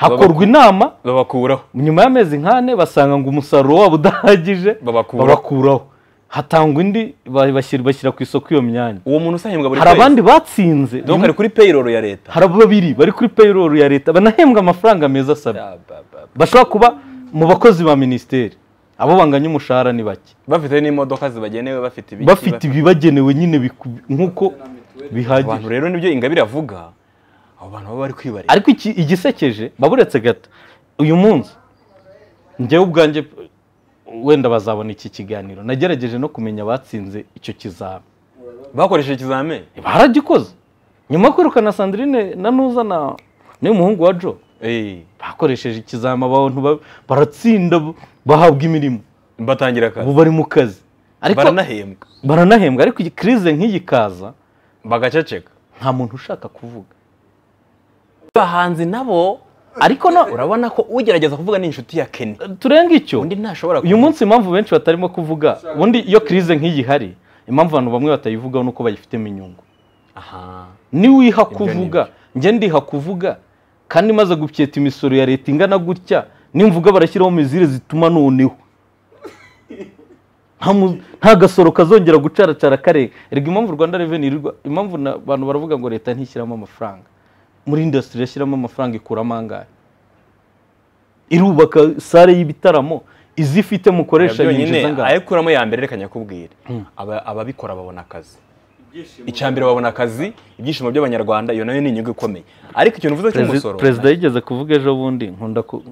Hakorwa inama? babakuraho. Nyuma y'amezi nk'ane basanga ngo umusaruro wabo udahagije. Babakuraho. hatangwa indi ba- bashyira ku isoko iyo myanya. Uwo muntu usahembwa buri hari abandi batsinze. Donc ari kuri payroll ya leta. Hari babiri bari kuri payroll ya leta. Banahembwa amafaranga meza asabwa bashobora kuba mu bakozi ba minisiteri. Abo banganya umushahara ni bake. Bafite n'imodoka zibagenewe bafite ibiki bafite ibibagenewe nyine biku- nk'uko abantu bihagije. Rero ni byo ingabire avuga. Abo bantu baba bari kwibarira. Ariko igisekeje baburetse gato. Uyu munsi njyewe ubwanjye wenda bazabona iki kiganiro. Nagerageje no kumenya abatsinze icyo kizami. Bakoresheje ikizamini baragikoze. Nyuma yo kwirukana sandrine na nuza na n'uyu muhungu wa Eh, bakoresheje ikizami abantu ba- baratsinda bahabwa imirimo. Batangira ubu akazi bari mu kazi. Baranahembwa. baranahembwa. Ariko kirize nk'iyi kaza bagaceceka. nta muntu ushaka kuvuga. Abahanzi nabo. Ariko no urabona ko ugerageza kuvuga ni inshuti ya Kenny. Turenga icyo? Undi ntashobora uyu munsi impamvu benshi batarimo kuvuga ubundi iyo kirize nk'iyi ihari impamvu abantu bamwe batayivugaho ni uko bayifitemo inyungu. Aha. Niwiha kuvuga njye ndiha kuvuga kandi maze gupyeta imisoro ya leta ingana gutya nimvuga barashyiraho mizire zituma noneho. Nta gasoro kazongera gucaracara kare. Erega impamvu rwanda reveni impamvu na- abantu baravuga ngo leta ntishyiramo amafaranga. Muri indasitiri yashyiramo amafaranga ikuramo angahe irubaka sare y'ibitaramo izi ifite mukoresha yinjiza angahe ayikuramo ya mbere reka nyakubwire. Aba- ababikora babona akazi. Icya mbere babona akazi ibyishimo by'abanyarwanda iyo na yo ni inyungu ikomeye. Ariko ikintu uvuze cy'umusoro. Perezida yigeze kuvuga ejo bundi nkunda ku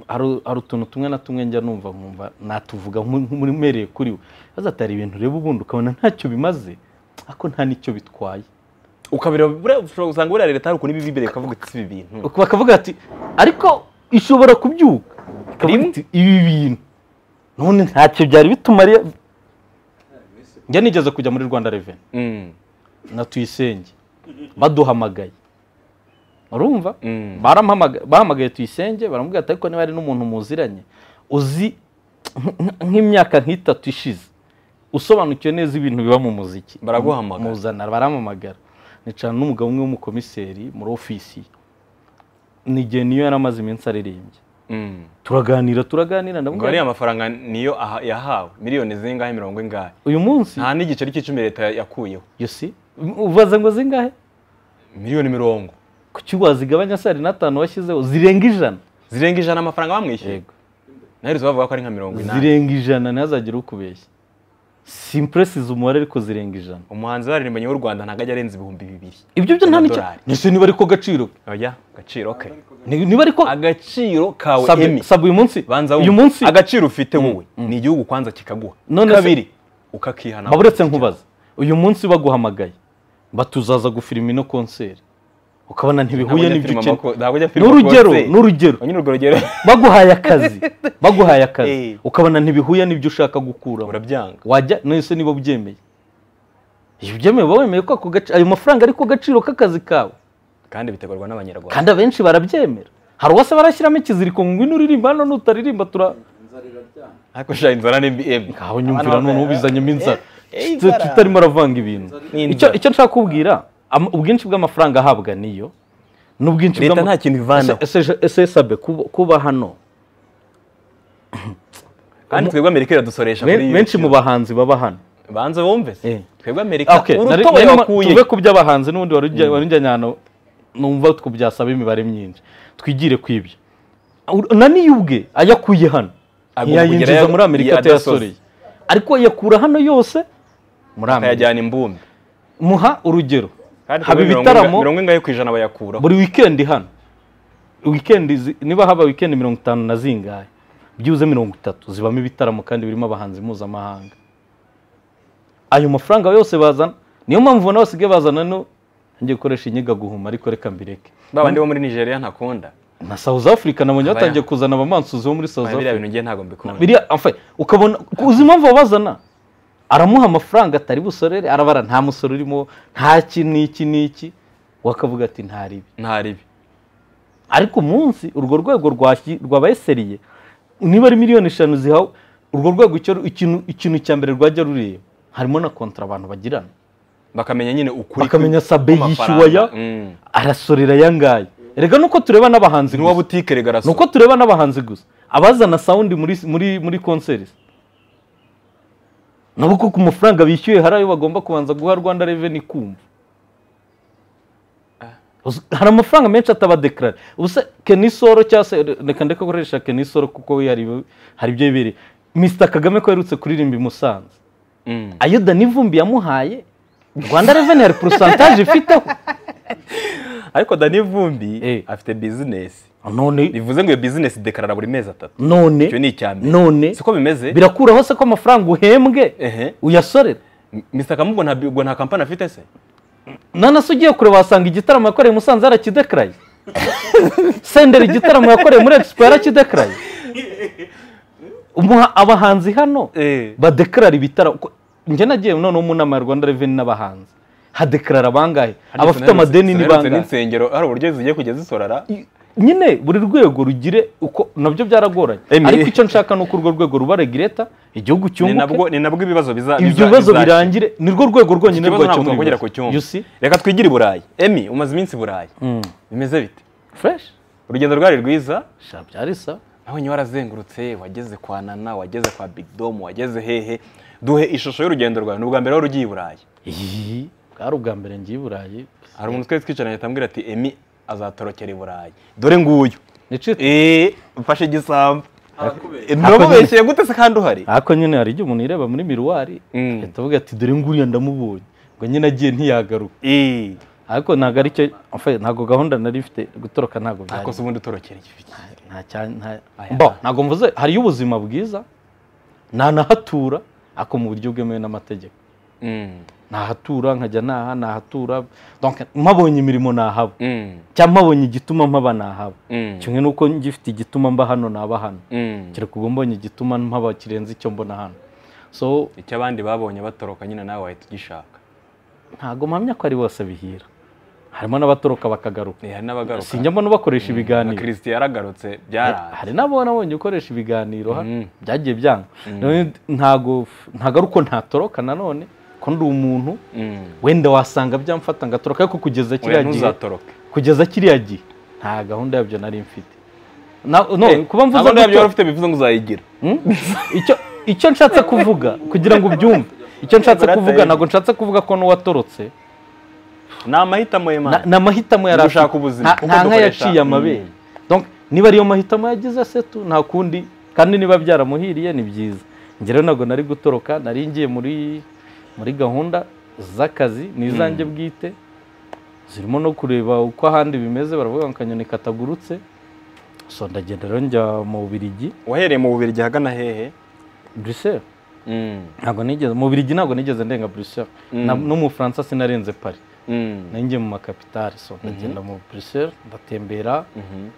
hari utuntu tumwe na tumwe njya numva nkumva natuvuga nk'umumereye kuri we. Maze atari ibintu ureba ubundi ukabona ntacyo bimaze ariko nta n'icyo bitwaye. Ukabira buriya ushobora gusanga buriya leta hari ukuntu iba ibibere ikavuga iti si ibi bintu. Bakavuga ati ariko ishobora kubyuka. Ikavuga iti ibi bintu. None ntacyo byari bitumariye njya nigeze kujya muri rwanda reveni Mm, na tuyisenge baduhamagaye. Urumva? Mm. Bahamagaye tuyisenge baramubwira ati ariko niba hari n'umuntu muziranye uzi nk- nk'imyaka nk'itatu ishize usobanukiwe neza ibintu biba mu muziki. Baraguhamagara. muzana nicara n'umugabo umwe w'umukomiseri muri ofisi. Ni igihe niyo yari amaze iminsi aririmbye. Mm. turaganira turaganira ngo ariya mafaranga niyo aha- yahawe. Miliyoni zingahe mirongo ingahe? Uyu munsi? Nta n'igiceri cy'icumi leta yakuyeho. You see ubaza ngo zingahe? Miliyoni mirongo. Kuki wazigabanya se hari n'atanu washyizeho? Zirenga ijana. Zirenga ijana amafaranga bamwishyuye? Yego. nahereza bavuga ko ari nka mirongo inani. Zirenga ijana ntihazagire ukubeshya. Simpresize umubare ariko zirenga ijana. Umuhanzi waririmbanye w'u rwanda ntabwo ajya arenza ibihumbi bibiri. Ibyo byo nta n'icyo ese niba ariko gaciro ke oya agaciro ke Ni- niba ariko agaciro kawe emi sabe uyu munsi? Banza uyu munsi agaciro ufite wowe. ni igihugu kwanza kikaguha. Kabiri ukakihana. Baburetse nkubaza uyu munsi baguhamagaye. Batuzaza gufilima ino konseri ukabona ntibihuye n'ibyo ukeneye ni urugero ni urugero. Baguhaye akazi baguhaye akazi. Eh. ukabona ntibihuye n'ibyo ushaka gukuramo urabyanga. Wajya nese niba ubyemeye iyo ubyemeye uba wemeye ko ayo mafaranga ari ko gaciro k'akazi kawe. Kandi bitegurwa n'abanyarwanda. Kandi abenshi barabyemera. Hari uwase barashyiramo ikiziriko ngo ngwino uririmba hano nutaririmba tura. Ariko sha inzara ni emi ngaho nyumvira none ubizanyemo inzara. Eh, eh, inzara. tutarimo aravanga ibintu. Icyo nshaka kubwira ubwinshi bw'amafaranga ahabwa niyo n'ubwinshi Leta nta kintu ivanaho. Ese- sabe kuba hano? Kandi twebwe amerika iradusoresha Ben- kuri benshi mu bahanzi baba hano. Banza wumve se Eh. twebwe amerika urutobo nari- yakuye tuve ku by'abahanzi n'ubundi wari ujya- wari ujyanye ahantu numva two byasaba imibare myinshi. Twigire ku ibyo. Ur- na niyo ubwe ayakuye hano. Agomba ntiyayinjiza muri amerika atayasoreye ariko ayakura hano yose muri amerika. Akayajyana imbumbi muha urugero. Haba ibitaramo mirongo ingahe ku ijana bayakuraho buri wikendi hano. Wikendi niba haba wikendi mirongo itanu na zingahe byibuze mirongo itatu zibamo ibitaramo kandi birimo abahanzi mpuzamahanga. Ayo mafaranga yose bazana niyo mpamvu ubona basigaye bazana no ngiye gukoresha inyigaguhuma ariko reka mbireke. Ba bandi bo muri nigeria ntakunda. Na south africa nabonye batangiye kuzana abamansuzi bo muri south biriya africa. bintu ngiye ntabwo mbikunda. Biriya ukabona uzi impamvu babazana aramuha amafaranga atari busorere arabara nta musoro urimo nta ki n'iki n'iki wakavuga ati nta ribi. Nta ribi. Ariko umunsi urwo rwego rwashyi- rwabaye seriye niba ari miliyoni eshanu zihawe urwo rwego ikintu cya mbere rwajya rureba harimo na kontara abantu bagirana. Bakamenya nyine ukuri bakamenya sabe yishyuwe aya Mm. arasorera aya ngaya erega nuko tureba n'abahanzi gusa. nuko tureba n'abahanzi gusa. Abazana sawundi muri muri muri konseri nabo ko ku mafaranga bishyuye hari ayo bagomba kubanza guha rwanda reveni kumva Uzi- hari amafaranga menshi atabadekarare ubuse kenisoro cyangwa se reka ndeka gukoresha kenisoro kuko we hari ibyo yibereye misita kagame ko aherutse kuririmba i musanze. Mm. ayo dani vumbi yamuhaye rwanda reveni hari porosantaje ifiteho ariko dani vumbi Eh. afite bizinesi none. Bivuze ngo iyo bizinesi dekarara buri mezi atatu. None. Icyo ni icya mbere. None. Siko bimeze? Birakuraho se ko amafaranga uhembwe? Uyasorera mr. Kamugo nta ubwo nta kampani afite se? None se ugiye kureba wasanga igitaramo yakoreye musanze yarakidekaraye senderi igitaramo yakoreye muri expo yarakidekaraye abahanzi hano Eh. badekarara ibitaramo njye nagiye noneho mu nama ya rwanda reveni n'abahanzi. Hadekarara bangahe? Abafite amadeni ni bangahe? N'insengero hari uburyo zigiye kujya zisorara? Nyine buri rwego rugire uko na byo byaragoranye ariko icyo nshaka ni uko urwo rwego ruba regireta igihugu cyunguke ni nabwo ibibazo biza ibyo bibazo birangire. Ni rwo rwego rwonyine rwakemura ibibazo. reka twigire i burayi. Emi umaze iminsi i burayi. Mm. bimeze bite? Fresh. Urugendo rwari rwiza. Byari sawa nabonye warazengurutse wageze kwa nana wageze kwa big dom wageze hehe. Duhe ishusho y'urugendo rwawe. Ni ubwa mbere wari ugiye i burayi. Iyi bwari ubwa mbere ngiye i burayi. Hari umuntu twari twicaranye ahita ambwira ati emi azatorokera i burayi. Dore nguyu. Eee mfashe igisambu. Arakubeshya. Nturamubeshyeye gute se kandi uhari? Ariko nyine hari igihe umuntu yireba muri miruwari Mm. ahita avuga ati dore nguriya ndamubonye. Ngo nyine agiye ntiyagaruka eee ariko ntabwo ari cyo ntabwo gahunda nari ifite gutoroka ntabwo byari. Ariko se ubundi utorokera nta ntabwo mvuze hariyo ubuzima bwiza? Nanahatura? Ariko mu buryo bwemewe n'amategeko Mm. nahatura nkajya naha nahatura mpabonye imirimo nahaba Mm. cyangwa mpabonye igituma mpaba nahaba kimwe n'uko ngifite igituma mba hano naba hano kereka ubwo mbonye igituma mpaba kirenze icyo mbona hano so icyo abandi babonye batoroka nyine nawe wahita ugishaka ntabwo mpamya ko ari bose bihira. Harimo n'abatoroka bakagaruka. Eh, sinjya mbona bakoresha na ibiganiro. Kirisiti yaragarutse byaraje hari n'abo nabonye ukoresha ibiganiro Mm. byagiye byanga. None ntago ari uko ntatoroka nanone ko ndi umuntu Mm. wenda wasanga byamfata ngatoroka. Ariko kugeza kiriya gihe kugeza kiriya gihe nta gahunda yabyo nari mfite. Eh, kuba mvuze ntabwo yabyo wari ufite bivuze ngo uzayigira. Hmm? icyo nshatse kuvuga kugira ngo ubyumve. Icyo nshatse kuvuga ntabwo nshatse kuvuga ko n'uwatorotse ni amahitamo ye na- mani ni amahitamo yari afite. ubuzima, Nta- kuko nta nka dukoresha- yaciye amabere Mm. Niba ariyo mahitamo yagize se tu nta kundi kandi niba byaramuhiriye ni byiza njye rero ntabwo nari gutoroka nari ngiye muri muri gahunda z'akazi n'izanjye bwite zirimo no kureba uko ahandi bimeze baravuga ngo akanyoni katagurutse so ndagenda rero njya mu Bubiligi wahereye mu bubiri ahagana hehe Mm. ntabwo nigeze mu Bubiligi ntabwo nigeze ndenga Mm. Mu Bufaransa sinarenze Paris Mm. nari ngiye mu makapitali so ndagenda mu Bruxelles ndatembera Mhm.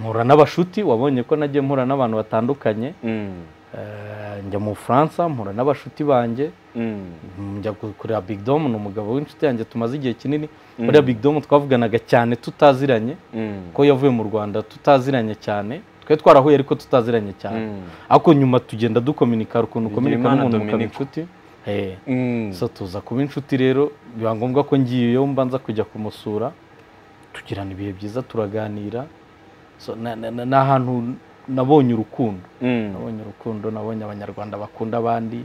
mpura n'abashuti wabonye ko nagiye mpura n'abantu batandukanye Mm. Eh, njya mu Bufaransa mpura n'abashuti banjye Mm. njya ku- kureba Big Dom ni umugabo w'inshuti yanjye tumaze igihe kinini buriya Big Dom twavuganaga cyane tutaziranye Mm. ko yavuye mu Rwanda tutaziranye cyane twe twarahuye ariko tutaziranye cyane Mm. ariko nyuma tugenda dukominika hari ukuntu ukominika n'umuntu mukaba inshuti Eh, Mm. So tuza kuba inshuti rero biba ngombwa ko ngiyeyo mbanza kujya kumusura tugirana ibihe byiza turaganira. Ni ahantu nabonye urukundo. Mm. nabonye urukundo nabonye abanyarwanda bakunda abandi.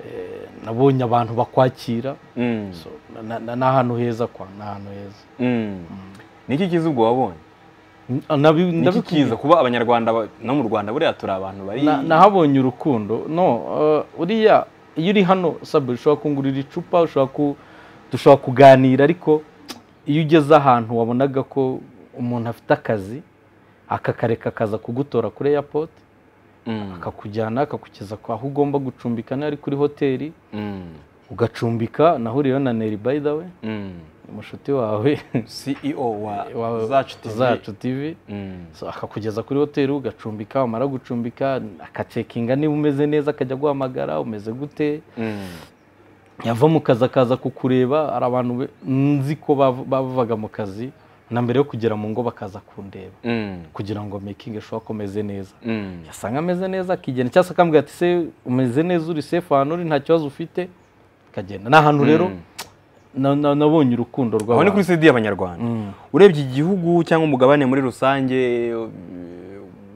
Eh, nabonye abantu bakwakira. Mm. ni ahantu heza kwa ni ahantu heza. Mm. ni iki cyiza ubwo wabonye? Nabi- ni iki ndabikubwira. cyiza? Kuba abanyarwanda ba- no mu rwanda buriya turi abantu bari Na- nahabonye urukundo. No uh, uriya iyo uri hano sabe ushobora kungurira icupa dushobora kuganira ariko iyo ugeze ahantu wabonaga ko umuntu afite akazi akakareka akaza kugutora kuri airport Mm. akakujyana akakugeza ku aho ugomba gucumbika ari kuri hoteli Mm. ugacumbika nahuriyeho na Neri Mm. Umushuti wawe. CEO wa Zacu TV. Zacu TV Mm. So, akakugeza kuri hoteli ugacumbika wamara gucumbika akacekinga niba umeze neza akajya guhamagara umeze gute. Mm. yava mu kazi akaza kukureba hari abantu nzi ko bav- bavaga mu kazi na mbere yo kugera mu ngo bakaza kundeba. Mm. kugira ngo making sure ko meze neza. Yasanga ameze neza akigenda. Cyangwa se akambwira ati se umeze neza uri safe ahantu uri nta kibazo ufite? Akagenda. Ni ahantu rero nabonye urukundo aho ni kuri rw'abantu sidi y'abanyarwanda. Mm. urebye igihugu cyangwa umugabane muri rusange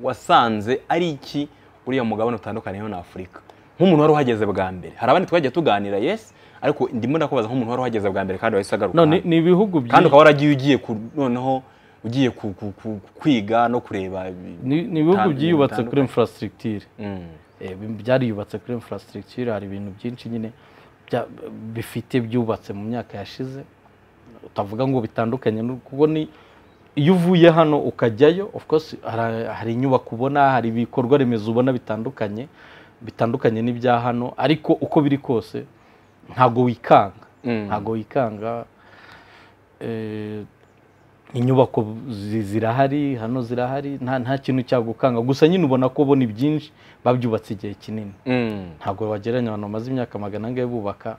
wasanze ari iki uriya mugabane utandukaniyeho na afurika? Nk'umuntu wari uhageze bwa mbere. Hari abandi twagiye tuganira yes ariko ndimo ndakubaza nk'umuntu wari uhageze bwa mbere kandi wahise agaruka no ni ibihugu kandi byinshi ukaba waragiye ugiye noneho ugiye kwiga no kureba ni ibihugu byiyubatse kuri infrastructure. Mm. Eh, byariyubatse kuri infrastructure hari ibintu byinshi nyine. Bifite byubatse mu myaka yashize utavuga ngo bitandukanye kuko ni iyo uvuye hano ukajyayo of course hari, inyubako ubona hari ibikorwa remezo ubona bitandukanye bitandukanye n'ibya hano ariko uko biri kose ntago wikanga Mm. ntago wikanga eh, inyubako zi- zirahari hano zirahari nta kintu cyagukanga gusa nyine ubona ko bo ni byinshi babyubatse igihe kinini. Mm. ntabwo wagereranya abantu bamaze imyaka magana angahe bubaka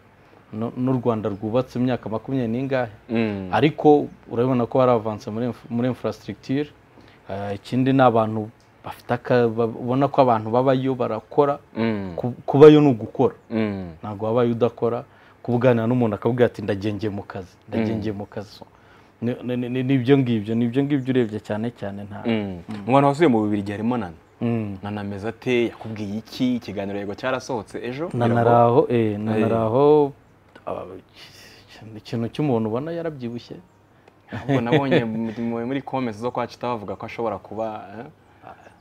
n'u rwanda rwubatse imyaka makumyabiri n'ingahe. Mm. ariko urabona ko hari avanse muri inf- muri infrastructure Eh, ikindi ni abantu ubona ko abantu babayo barakora. Mm. Ku- kubayo ni ugukora. Ntabwo wabaye udakora. Kuvuganira n'umuntu akabwira ati ndagengeye mu kazi ndagengeye mu kazi. So, ni- ni- ni- ni ibyo ngibyo ni ibyo ngibyo urebye cyane cyane nta bantu wasubiye mu bibiri harimo nana Mm. nana ameze ate yakubwiye iki? Ikiganiro yego cyarasohotse ejo? Nanaraho eh nanaraho ah, ikintu cy'umuntu ubona yarabyibushye. Ahubwo nabonye mu- muri comments zo kwa Chita bavuga ko ashobora kuba eh,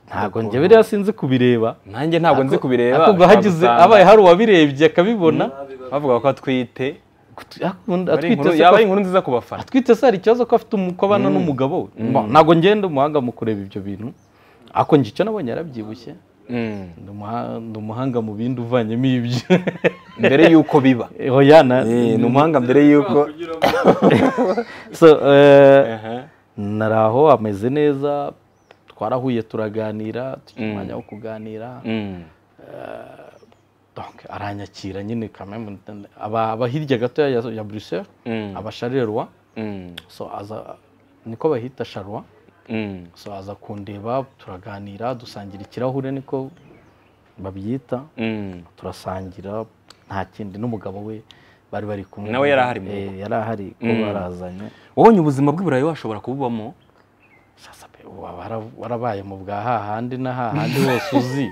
ntabwo njye biriya sinzi kubireba. Nanjye ntabwo nzi kubireba. ubwo hagize habaye hari uwabirebye akabibona. Bavuga ko atwite. Yaba ari inkuru nziza ku bafana. atwite se hari ikibazo ko afite umukobana n'umugabo we? Ntabwo ngenda umuhanga mu kureba ibyo bintu. Ariko njye icyo nabonye yarabyibushye Mm. Ndi umuhanga mu bindi uvanyemo ibyo mbere y'uko biba oya na Eh, ni umuhanga mbere y'uko so eh, nari aho ameze neza twarahuye turaganira tugira Mm. umwanya wo kuganira Mm. donc aranyakira nyine aba hirya gato ya, Mm. aba aza niko bahita Mm. So aza kundeba turaganira dusangira ikirahure niko babyita. Mm. turasangira nta kindi. N'umugabo we bari bari kumwe. Nawe yari ahari Eh, yari ahari ko Mm. barazanye. Wabonye ubuzima bw'iburayi washobora kububamo? Warabaye mu bwa hahandi na hahandi hose uzi.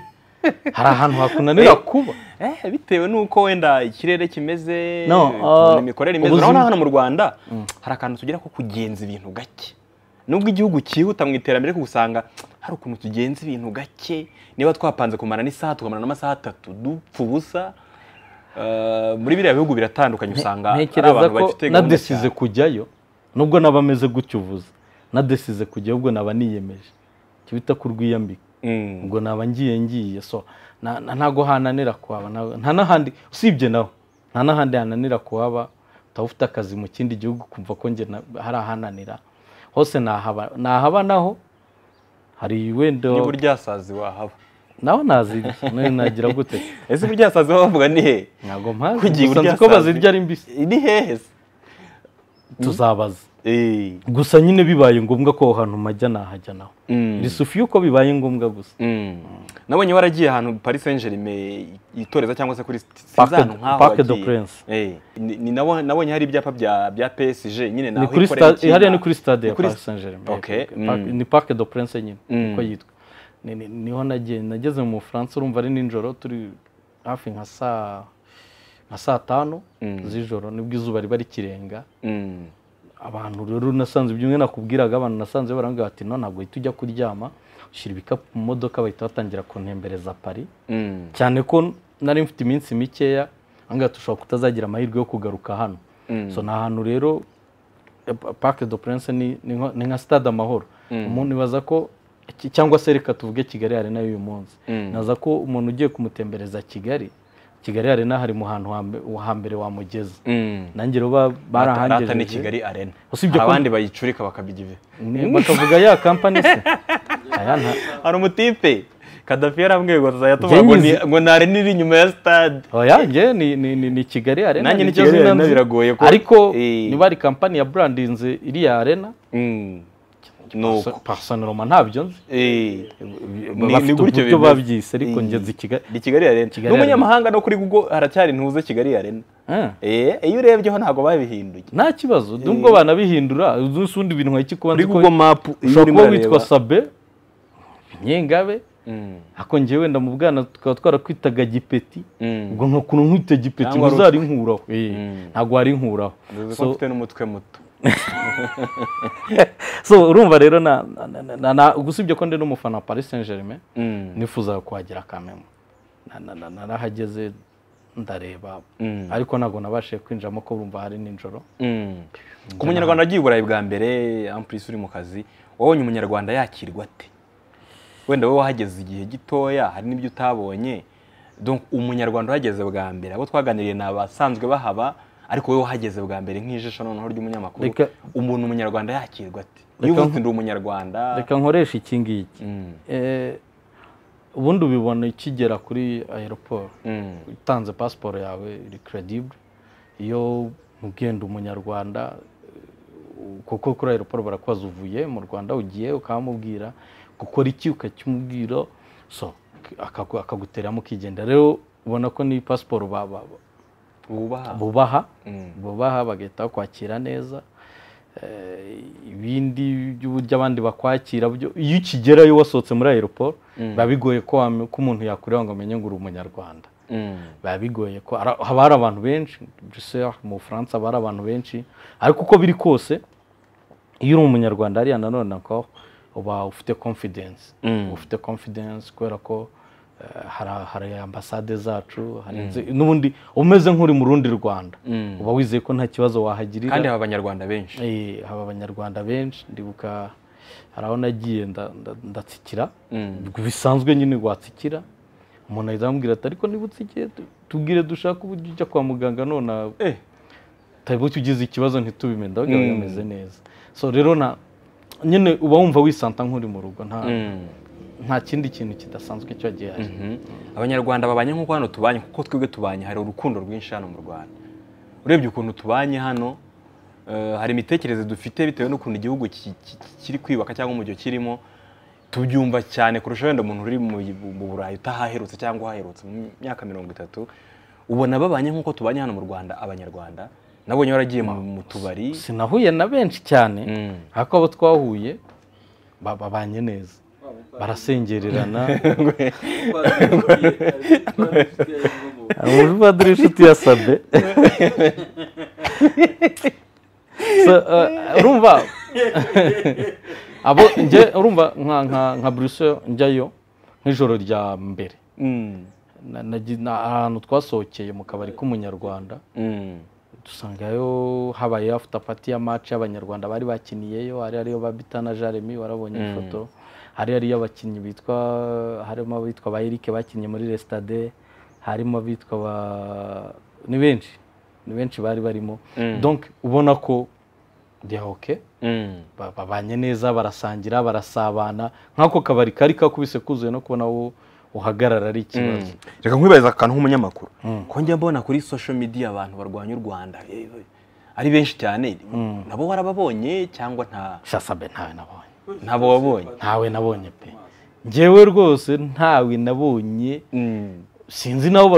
Hari ahantu hakunanira kuba. Eh, bitewe n'uko wenda ikirere kimeze ukuntu uh, imikorere imeze urabona hano mu rwanda hari akantu tugira ko kugenza ibintu gake. Nubwo igihugu cyihuta mu iterambere ariko usanga hari ukuntu tugenza ibintu gake. Niba twapanze kumara n'isaha tukamara n'amasaha atatu dupfa ubusa. Uh, muri biriya bihugu biratandukanye usanga ari abantu bafite gahunda nadesize kujyayo nubwo naba ameze gutyo uvuze. Nadesize kujyayo ubwo naba niyemeje. Icyo bita kurwiyambika Mm. ubwo naba ngiye ngiye. So ntago hananira kuhaba. Nta n'ahandi usibye naho nta n'ahandi hananira kuhaba. Utaba ufite akazi mu kindi gihugu kumva ko hari ahananira. Hose nahaba nahaba naho? Hari wenda niba uryasazi wahaba. Naho nazirya none nagira gute? Ese uryasazi bavuga ni he? Ntabwo mpazi gusa nzi ko bazirya ari mbisi. Ni hehe? Tuzabaza. Gusa nyine bibaye ngombwa ko aho hantu majya nahajya naho Mm. iri sufi yuko bibaye ngombwa gusa Mm. nabonye waragiye ahantu Paris Saint Germain yitoreza cyangwa se kuri ahantu nk'aho Parc de wagiye. Prince. Eh, nabonye hari ibyapa bya bya PSG nyine ni naho kuri ikorera hariya ni kuri stade ya Paris Saint Germain mm. ni Parc de Prince nyine Mm. niko yitwa Ni- ni- ni ho nageze mu Bufaransa urumva ari nijoro turi hafi nka saa nka saa tanu Mm. z'ijoro ni bwo izuba riba rikirenga Mm. Abantu rero nasanze bimwe nakubwiraga abantu nasanze barambwira bati no ntabwo uhita ujya kuryama ushyira ibikapu mu modoka bahita batangira kuntembereza Paris Mm. cyane ko nari mfite iminsi mikeya ahangaha dushobora kutazagira amahirwe yo kugaruka hano Mm. so ni ahantu rero Pa- Parc de Prince ni nka- stade amahoro Mm. umuntu ibaza ko cyangwa se reka tuvuge Kigali Arena y'uyu munsi Mm. naza ko umuntu ugiye kumutembereza Kigali Kigali Arena hari mu hantu hambe- hambere wamugeza Mm. nanjye rero ba- Rata ni barahangejeje Kigali Arena. Usibye ko- abandi bayicurika bakabigive bakavuga ya kampani se. Hari umutipe. Kadafi yarambwiye ngo tuzajya ngo ni- nyizi- ngo ni arena iri inyuma ya stade. Oya njye ni, ni, Kigali Arena Nanjye ni niryo Kigali zina biragoye ko- ariko Eh. niba ari kampani ya brandinze iriya arena. Pasoneroma ntabyo nzi. Ni- bafite uburyo babyise ariko Eh, njye nzi Kigali. ni Kigali Arena. Kigali n'umunyamahanga no kuri Google haracyari ntuze Kigali Arena. Eh iyo urebyeho ntabwo babihinduye. Nta kibazo. Nubwo banabihindura uzi undi bintu nk'iki kuba nzi ko ushobora kuba witwa sabe nyengabe. Mm, ako njyewe wenda mu bwana tukaba twarakwitaga gipeti. Mm. ubwo ntukuntu nkwita gipeti Cyangwa ngo uzarinkuraho Mm. ntabwo warinkuraho n'umutwe muto. so urumva rero na, usibye ko ndi n'umufana wa Paris Saint Germain Mm, nifuzaga kuhagera na- narahageze ndareba. Mm, ariko ntabwo nabashije kwinjiramo ko urumva hari nijoro mm. ku munyarwanda wagiye i burayi bwa mbere ampulisi uri mu kazi wabonye umunyarwanda yakirwa ate? Wenda wowe wahageze igihe gitoya hari n'ibyo utabonye? Donc, umunyarwanda uhageze bwa mbere abo twaganiriye ni abasanzwe bahaba ariko wowe wahageze bwa mbere nk'ijisho noneho ry'umunyamakuru umuntu umunyarwanda yakirwa Reka iyo uvuze ndi umunyarwanda. reka nkoreshe iki ngiki. Mm, Eh, ubundi ubibona ikigera kuri aeroport. Mm, utanze pasiporo yawe iri credible. Iyo ugenda umunyarwanda kuko kuri aeroport barakubaza uvuye mu rwanda ugiye ukamubwira gukora iki ukakimubwira? Akaguteramo ukigendera rero ubona ko ni pasiporo ba- ba- wubaha bubaha. Mm, bubaha bagahita bakwakira neza. Eh, ibindi by'uburyo abandi bakwakira byo iyo ukigerayo wasohotse muri aeroport Mm. biba bigoye ko umuntu yakureba ngo amenye ngo uri umunyarwanda. Mm, biba bigoye ko haba hari abantu benshi mu Bufaransa haba hari abantu benshi ariko uko biri kose iyo uri umunyarwanda hariya nanone uba ufite confidence. Mm. ufite confidence kubera ko hari ambasade zacu inze- n'ubundi umeze nk'uri mu rundi Rwanda. Mm. uba wizeye ko nta kibazo wahagirira. Kandi haba abanyarwanda benshi. Eh, haba abanyarwanda benshi. Ndibuka hari aho nagiye nda- nda- ndatsikira Mm. bisanzwe nyine watsikira umuntu ahita amubwira ati ariko niba utsikiye tu- tubwire dushake uburyo ujya kwa muganga none Eh, utabuke ugize ikibazo ntitubimenye ndavuga Mm. bimeze neza. So rero na nyine uba wumva wisanta nk'uri mu rugo nta mm. Nta kindi kintu kidasanzwe cyo gihari. Mhm. abanyarwanda babanye nk'uko hano tubanye kuko twebwe tubanye hari urukundo rwinshi hano mu rwanda. Urebye ukuntu tubanye hano eh, hari imitekerereze dufite bitewe n'ukuntu igihugu ki- ki- kiri kwibaka cyangwa umujyo kirimo tubyumva cyane kurusha wenda umuntu uri mu burayi utahaherutse cyangwa uhaherutse mu myaka mirongo itatu ubona babanye nk'uko tubanye hano mu rwanda abanyarwanda nabonye waragiye mu tubari. Sinahuye na benshi cyane. Mm. ariko abo twahuye ba- babanye neza. Barasengererana hari umupadiri inshuti ya sabe urumva abo njye urumva nka Bruxelles njyayo nk'ijoro rya mbere ahantu twasohokeye mu kabari k'umunyarwanda dusangayo habaye after party ya match y'abanyarwanda bari bakiniyeyo hari hariyo ba Bitana Jeremy warabonye Mm. Hari hariyo abakinnyi bitwa harimo abitwa ba Eric bakinnye muri Restade harimo abitwa ba ni benshi ni benshi bari barimo. Mm. donc ubona ko okay Mm. ba- babanye neza barasangira barasabana. Nk'ako kabari kari kakubise kuzuye no kubona wo uhagarara ari ikibazo. Reka nkwibariza akantu nk'umunyamakuru. Mm. ko njya mbona kuri social media abantu barwanya u rwanda ari benshi cyane. Nabo warababonye cyangwa nta shasabe ntawe nabonye. Ntabo wabonye ntawe nabonye pe. Njyewe rwose ntawe nabonye. Mm. sinzi nabo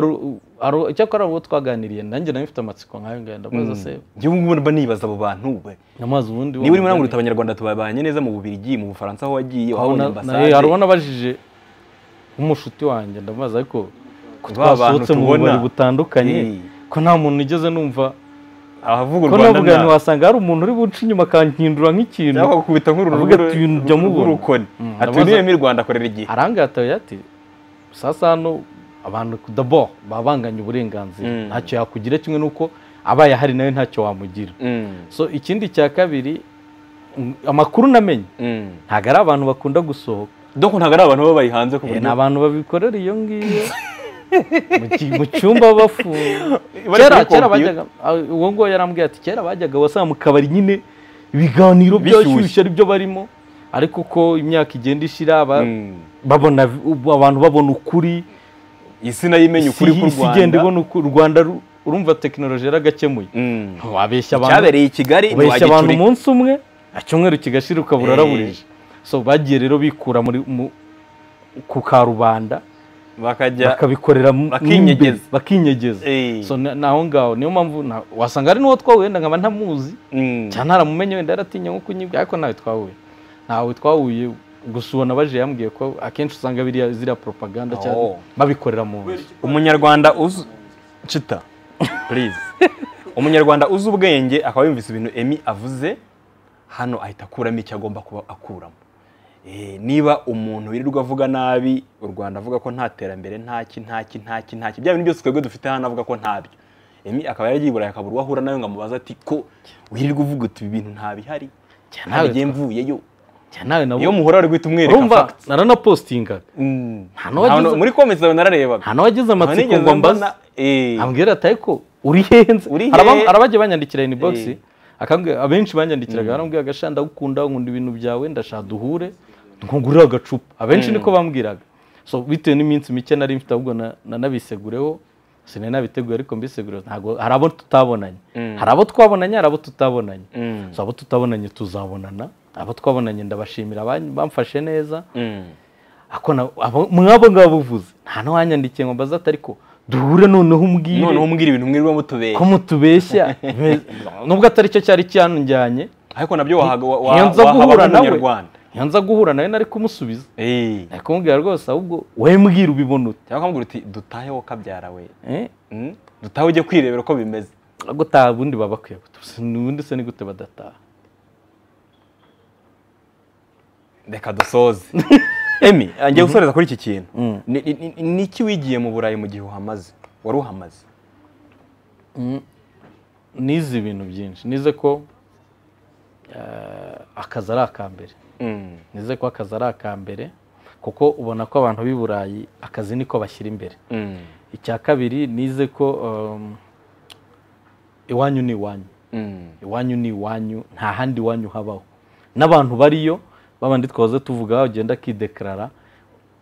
icyakora abo twaganiriye nanjye nawe mfite amatsiko nkayo ngayo ndabaza se. Njyewe ngubu mba nibaza abo bantu we amazi ubundi niba urimo urangurutse abanyarwanda tubabanye neza mu bubirigi mu bufaransa aho wagiye wabonye ambasade. hari nabajije nk'umushuti wanjye ndamubaza ariko ko twasohotse mu bubari butandukanye ko nta muntu nigeze numva ahavuga u rwanda navuga nta- wasanga hari umuntu uri buce inyuma akankindura nk'ikintu cyangwa gukubita nk'uru Avuga ati, "Ibintu jya mubona." rw'urukoni Mm, rwanda akorera igihe arangataye ati sasa hano abantu dabo baba banganya uburenganzira Mm. ntacyo yakugira kimwe n'uko abaye ahari nawe ntacyo wamugira Mm. so ikindi cya kabiri amakuru namenye Mm. ntabwo ari abantu bakunda gusohoka donc ntabwo ari abantu baba bari hanze ku Eh, ni buryo abantu babikorera iyo ngiyo mu cyumba Bari kera bajyaga ah, uwo nguwo yarambwiye ati kera bajyaga wasanga mu kabari nyine ibiganiro byashyushye ari byo barimo. Ariko uko imyaka igenda ishira ba- Mm. babona abantu babona ukuri. Isi na yo imenya ukuri k'u isi igenda rwanda ibona u rwanda ru- urumva tekinoloji yaragakemuye Mm. wabeshya abantu cyabereye i kigali ubeshya abantu umunsi umwe icyumweru kigashira ukabura Eh. araburije so bagiye rero bikura ku karubanda. Bakajya bakabikorera bakinyegeza. bakinyegeza. Naho ngaho niyo mpamvu wasanga ari n'uwo twahuye wenda nkaba ntamuzi Mm. cyane naramumenye wenda yaratinya nko kunyibwa ariko ntawe twahuye ntawe twahuye gusa ubona baje yambwiye ko akenshi usanga biriya ziriya propaganda cyane Oh. babikorera mu nzu. Umunyarwanda uzi cita please. Umunyarwanda uzi ubwenge akaba yumvise ibintu emi avuze hano ahita akuramo icyo agomba kuba akuramo. Niba umuntu wirirwa avuga nabi u rwanda avuga ko nta terambere ntaki ntaki ntaki ntaki bya bintu byose twebwe dufite hano avuga ko ntabyo. Emi akaba yaragiye i burayi akabura uwo ahura nawe ngo amubaze ati ko wirirwa uvuga uti ibi bintu ntabihari nawe ntabigiye mvuyeyo iyo muhora ari guhita umwereka urumva facts. naranapostingaga Mm. Muri comments zawe nararebaga. Nta n'uwagize amatsiko ngo mbaze eh, ambwira ati ariko uri henze Uri Hari aba- he? hari abagiye banyandikira inbox. Eh. akambwira abenshi banyandikiraga. Barambwira agashanda ndagukunda nkunda ibintu byawe ndashaka duhure. Nkugurira agacupa. Abenshi niko bambwiraga. So bitewe n'iminsi mike nari mfite ahubwo na- nanabisegureho sinari nabiteguye ariko mbisegure ntabwo hari abo tutabonanye. Mm. hari abo twabonanye hari abo tutabonanye. Mm. so abo tutabonanye tuzabonana abo twabonanye ndabashimira bamfashe neza. Mm. mwabo ngabo uvuze nta n'uwanyandikiye ngo mbaze ariko duhure noneho umbwire. Noneho umbwira ibintu mwirirwa mutubeye ko mutubeshya? Nubwo atari cyo cyari cyanjyanye ariko na byo wahaga wa- wa- iyo nza wahaba guhura nawe nari kumusubiza. Nari kumubwira rwose ahubwo wowe mbwira ubibona ute cyangwa ukamubwira uti dutahe wowe kabyara we. Eh, Mm? dutahe ujye kwirebera uko bimeze. Gutaha ubundi baba bakwiye ubundi se ni gute badataha? Reka dusoze. Emi ngiye gusoreza kuri iki kintu. Mm. Ni- ni- ni- ni iki wigiye mu burayi mu gihe uhamaze? Wari uhamaze? Nize ibintu byinshi. Nize ko eh, akazi ari akambere Mm. Nize ko akazi ari akambere kuko ubona ko abantu b'i burayi akazi niko bashyira imbere. Mm. icya kabiri nize ko um, iwanyu ni iwanyu. Mm. iwanyu ni iwanyu nta handi iwanyu habaho. N'abantu bariyo babandi twahoze tuvuga bagenda akidekarara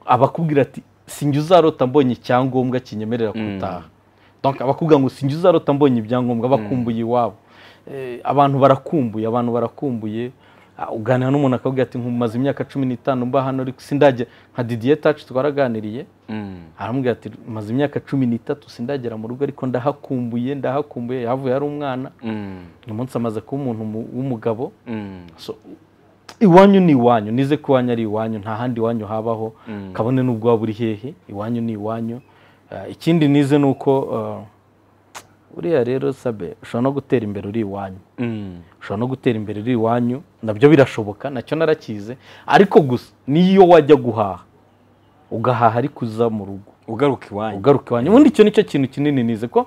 abakubwira ati sinjye uzarota mbonye icyangombwa kinyemerera gutaha abakubwira ngo sinjye uzarota mbonye ibyangombwa bakumbuye iwabo. Eh, abantu barakumbuye abantu barakumbuye uganira n'umuntu akabwira ati nkumaze imyaka cumi n'itanu mba hano ariko sindajya nka Didier Touch twaraganiriye Mm. aramubwira ati maze imyaka cumi n'itatu sindagera mu rugo ariko ndahakumbuye ndahakumbuye. Yavuye ari umwana. Mm. uyu munsi amaze kuba umuntu mu- w'umugabo. Mm. So, iwanyu ni iwanyu. Nize ko iwanyu ari iwanyu nta handi iwanyu habaho. Kabone n'ubwo waba uri hehe iwanyu ni iwanyu. Uh, ikindi nize ni uko uh, uriya rero sabe ushobora no gutera imbere uri iwanyu. Mm. ushobora no gutera imbere uri iwanyu. Nabyo birashoboka na cyo narakize. Ariko gusa niyo wajya guhaha ugahaha ariko uza mu rugo. Ugaruka iwanyu. Ugaruka iwanyu. Ubundi icyo ni cyo kintu kinini nize ko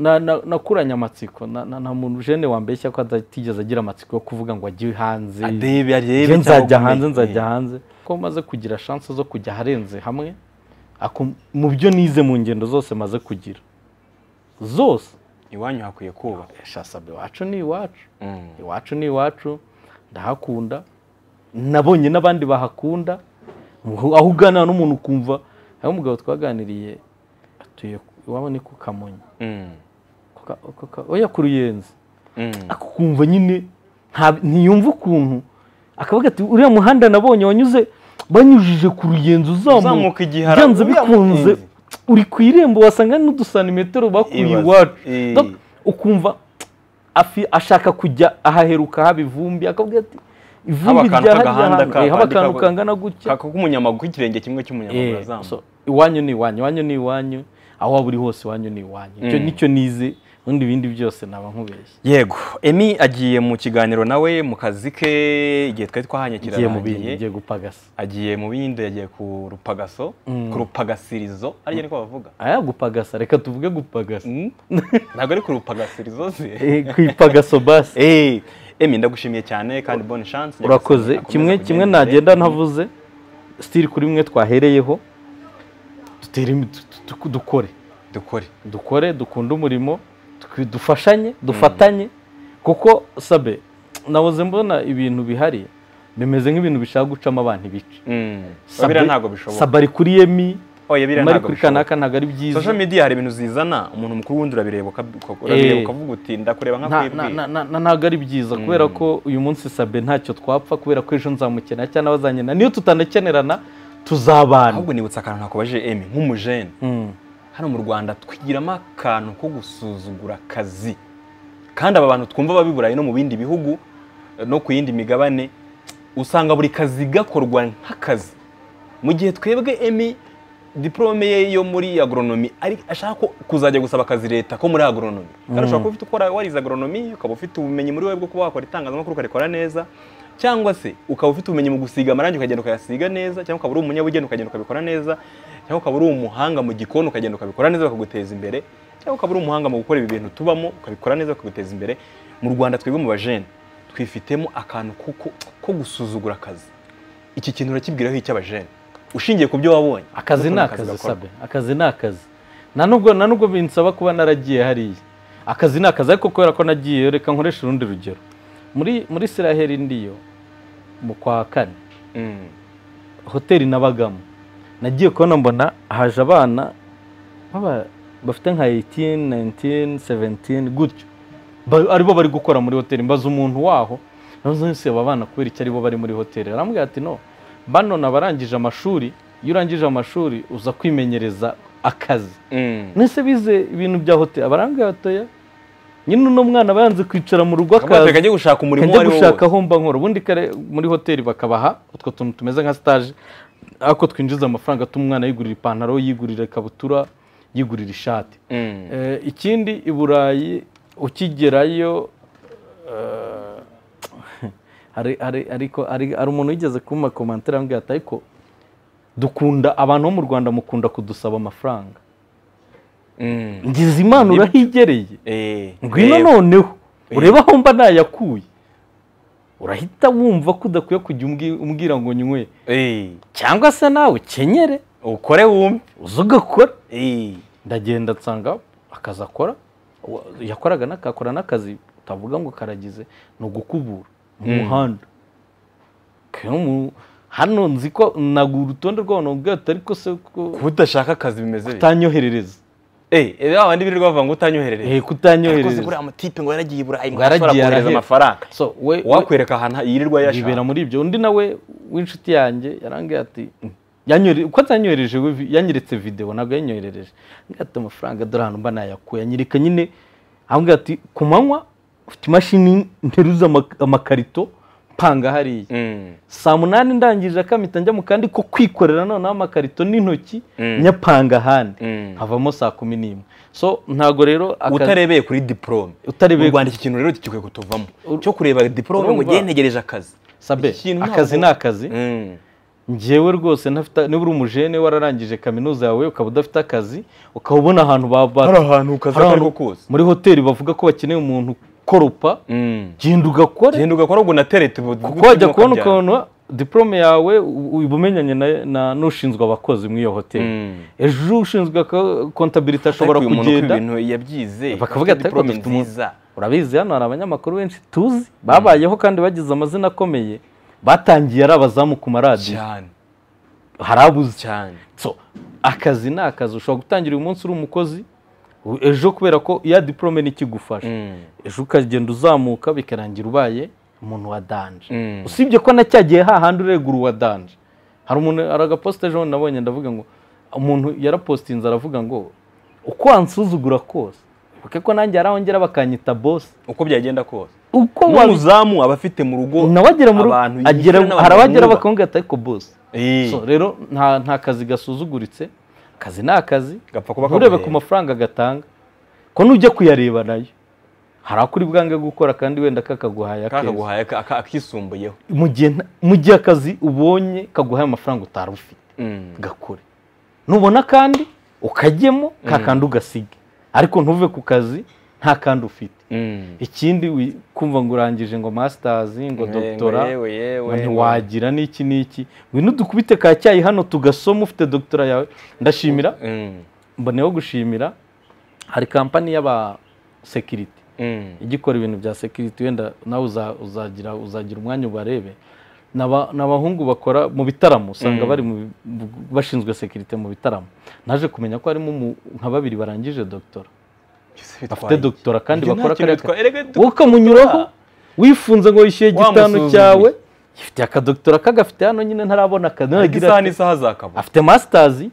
na- na- nakuranye amatsiko. Nta muntu jene wambeshya ko atigeze agira amatsiko yo kuvuga ngo ajye hanze. Nzajya hanze nzajya hanze. Ko maze kugira chance zo kujya aharenze hamwe mu byo nize mu ngendo zose maze kugira. Zose. Iwanyu hakwiye kubaka shasabe iwacu ni iwacu. Mm. iwacu ni iwacu. Ndahakunda. Nabonye n'abandi bahakunda. Aho uganira n'umuntu ukumva. Aho umugabo twaganiriye atuye iwabo ni ku kamonyi. Mm. Oya ku ruyenzi. Mm. ako kumva nyine ntiyumva ukuntu. Akavuga ati uriya muhanda nabonye wanyuze banyujije ku ruyenzi uzamuka. Byanze bikunze. Uri ku irembo wasanga n'udusanimetero bakuye iwacu Eh. Ukumva afi- ashaka kujya ahaheruka haba ivumbi akavuga ati ivumbi Haba akantu rya hariya k'agahanda hantu." ka- Eh, haba akantu ka- kangana gutya k'umunyamaguru ikirenge kimwe cy'umunyamaguru Eh, azamuka iwanyu ni iwanyu iwanyu ni iwanyu aho waba uri hose iwanyu ni iwanyu icyo Mm. ni cyo nize ubundi ibindi byose naba nkubeshye. Yego. Emi agiye mu kiganiro nawe mu kazi ke igihe twari twahanye ngiye mu bindi kirarangiye ngiye gupagasa. Agiye mu bindi yagiye ku rupagaso Mm. ku rupagasirizo ariyo niko bavuga. Aya gupagasa. Reka tuvuge gupagasa. Mm? ntabwo ari ku rupagasirizo se Eh, ku ipagaso basi Eh, emi ndagushimiye cyane kandi bonne chance. Urakoze. kimwe kimwe nagenda ntavuze sitiri kuri mwe twahereyeho. Dukore. Dukore. Dukore dukunde umurimo. Dufashanye dufatanye. Kuko sabe nabuze mbona ibintu bihari bimeze nk'ibintu bishaka gucamo abantu ibice. Mm. Sabe- ari kuri emi oya biriya mari kuri kanaka ntabwo ari byiza. Social media hari ibintu zizana umuntu mukuru wundi urabireba uka- uka- urabireba ukavuga uti ndakureba nkakwibwira ntabwo ari byiza kubera ko uyu munsi sabe ntacyo twapfa kubera ko ejo nzamukenera cyangwa nawe azankenera niyo tutanakenerana tuzabana ahubwo nibutse akantu nakubaje emi nk'umujene Mm. Hano mu rwanda twigiramo akantu ko gusuzugura akazi. Kandi aba bantu twumva babiburaye no mu bindi bihugu no ku yindi migabane usanga buri kazi gakorwa nk'akazi. Mu gihe twebwe emi diporome ye yo muri agronomi ari ashaka kuzajya gusaba akazi leta ko muri agronomi kandi ushobora kuba ufite ukora warize agronomi ukaba ufite ubumenyi muri we bwo kuba wakora itangazamakuru ukarikora neza cyangwa se ukaba ufite ubumenyi mu gusiga amarangi ukagenda ukayasiga neza cyangwa ukaba uri umunyabugeni ukagenda ukabikora neza cyangwa ukaba uri umuhanga mu gikoni ukagenda ukabikora neza bakaguteza imbere cyangwa ukaba uri umuhanga mu gukora ibi bintu tubamo ukabikora neza bakaguteza imbere. Mu rwanda twebwe mu bajene twifitemo akantu ko- gusuzugura akazi. Iki kintu urakibwiraho icy'abajene ushingiye ku byo wabonye. Akazi ni akazi sabe. Akazi ni akazi. Nta nubwo binsaba kuba naragiye hariya. Akazi ni akazi ariko kubera ko nagiyeyo reka nkoreshe urundi rugero. Muri muri siraheri ndiyo mu kwa kane Mm. hoteli nabagamo. Nagiye kubona mbona haje abana bafite nka 18 19 17 gutyo. Aribo bari gukora muri hoteli mbaza umuntu waho na zo aba bana kubera icyo ari bo bari muri hoteli arambwira ati no bano nabarangije amashuri. Iyo urangije amashuri uza kwimenyereza akazi. Mm. nese bize ibintu bya hoteli abarambwira batoya nyine uno mwana aba yanze kwicara mu rugo Akavuga ati, kajya gushaka umurimo uwo ari wo gushaka aho mba nkora. Ubundi kare muri hoteli bakabaha utwo tuntu tumeze nka stage. Ariko twinjiza amafaranga atuma umwana yigurira ipantaro yigurira ikabutura yigurira ishati. Mm. Eh, ikindi i burayi ukigerayo eh, ariko hari umuntu wigeze kuma komantere ambwira ati ariko dukunda abantu bo mu rwanda mukunda kudusaba amafaranga. Ngize imana urahigereye. Eh, ngwino reba. noneho Eh. urebe aho mba nayakuye. Urahita wumva ko udakwiye kujya umbwi- umbwira ngo nywe. Eh, cyangwa se nawe kenyere ukore wumve. Uze ugakora. Eh, ndagenda nsanga akazi akora. Yakoraga n'akakora n'akazi utavuga ngo karagize ni ugukubura. Mu Mm. muhanda mu- hano nzi ko nagura urutonde rw'abantu bwato ariko se ko kuba udashaka akazi bimeze bite? kutanyoherereza. Eh, eh, ba bandi birirwa bavuga ngo utanyoherereze eh ariko se kutanyohereza buriya mutipe ngo yaragiye i burayi ngo ashobora kohereza amafaranga. So we we- wakwereka ahantu yirirwa yibera yashaka muri ibyo. Undi nawe w'inshuti yanjye yarambwiye ati yanyore- uko atanyohereje yanyeretse videwo ntabwo yanyoherereje. Ati amafaranga dore ahantu mba nayakuye anyereka nyine ambwira ati ku manywa ufite imashini nteruza ama- amakarito mpanga hariya. Mm. saa munani ndangije akamita njya mu kandi ko kwikorera noneho amakarito n'intoki Mm. nyapanga ahandi. Mm. havamo saa kumi n'imwe. So ntabwo rero utarebeye kuri diporome Utarebeye mu rwanda iki kintu rero gikwiye kutuvamo. Cyo kureba diporome ngo ngiye ntegereje akazi. Sabe akazi ni akazi. Njyewe rwose ntafite niba uri umujene wararangije kaminuza yawe ukaba udafite akazi ukaba ubona ahantu hari ahantu ukazi ako ari ko kose. muri hoteli bavuga ko bakeneye umuntu ukoropa Mm. genda ugakore genda ugakora ubwo unaterete kuko wajya kubona ukuntu diporome yawe u- uba umenyanye na- n'ushinzwe abakozi muri iyo hoteli. Mm. ejo ushinzwe kontabiriti ashobora kugenda. bakavuga ati ariko dufite umuntu nziza. Urabizi hano hari abanyamakuru benshi tuzi babayeho kandi bagize amazina akomeye batangiye ari abazamu ku maradiyo. Cyane. Hari abuze cyane. So akazi ni akazi ushobora gutangira uyu munsi uri umukozi ejo kubera ko iya diporome nikigufasha Mm. ejo ukagenda uzamuka bikarangira ubaye umuntu wa danje Mm. usibye ko na cya gihe hahandi uregura uwa danje hari umuntu hari agaposita ejo nabonye ndavuga ngo umuntu yarapositinze aravuga ngo uko wansuzugura kose? Wibuke ko nanjye yarahongera bakanyita bosi uko byagenda kose. Uko n'umuzamu aba afite mu rugo abantu hari abagera bakamubwira ati ariko bosi Eh, rero nta kazi gasuzuguritse. Akazi ni akazi gapfa kuba nturebe ku mafaranga gatanga ko nujya kuyareba na yo. Hari ako uri bwange gukora kandi wenda kakaguhaye akisumbuyeho. Mu gihe akazi ubonye kaguhaye amafaranga utari ufite Mm. gakore nubona kandi ukajyemo ka kandi ugasige. Ariko ntuve ku kazi nta kandi ufite. Mm. ikindi kumva ngo urangije ngo masitazi ngo dogitora ntiwagira n'iki n'iki. Ngwino dukubite ka cyayi hano tugasoma ufite dogitora yawe. Ndashimira. Mm. mboneyeho gushimira. Hari kampani y'aba sekiriti Mm. ijya ikora ibintu bya sekiriti wenda nawe uza- uzagira uzagira umwanya ubarebe. Ni aba- ni abahungu bakora mu bitaramo. Usanga bari bashinzwe sekirite mu bitaramo. Naje kumenya ko harimo nka babiri barangije dogitora bafite dogitora kandi bakora wowe ukamunyuraho wifunze ngo wishyuye gitanu Wamusuzuguye. cyawe yifitiye akadogitora kagafite hano nyine ntarabona akazi isaha n'isaha zakabona afite masitazi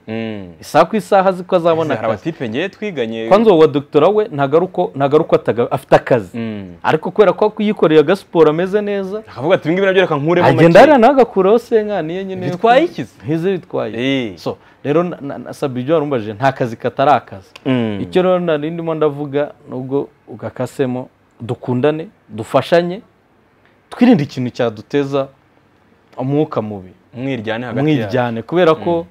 isaha ku isaha azi ko azabona hari akazi abatipe ngewe twiganye kwanza uwo wa dogitora we ntabwo ari uko afite akazi ariko kubera ko yikoreye agasiporo ameze neza akavuga ati ibingibi na byo reka nkureho agenda hariya nawe agakuraho senka niyo nyine Bitwaye ku- iki se? ntize bitwaye so rero na- na- na sabi ibyo warumbajije nta kazi katari akazi Mm. icyo rero nari ndimo ndavuga nubwo ugakasemo dukundane dufashanye twirinde ikintu cyaduteza umwuka mubi. Umwiryane hagati yabo umwiryane kubera ko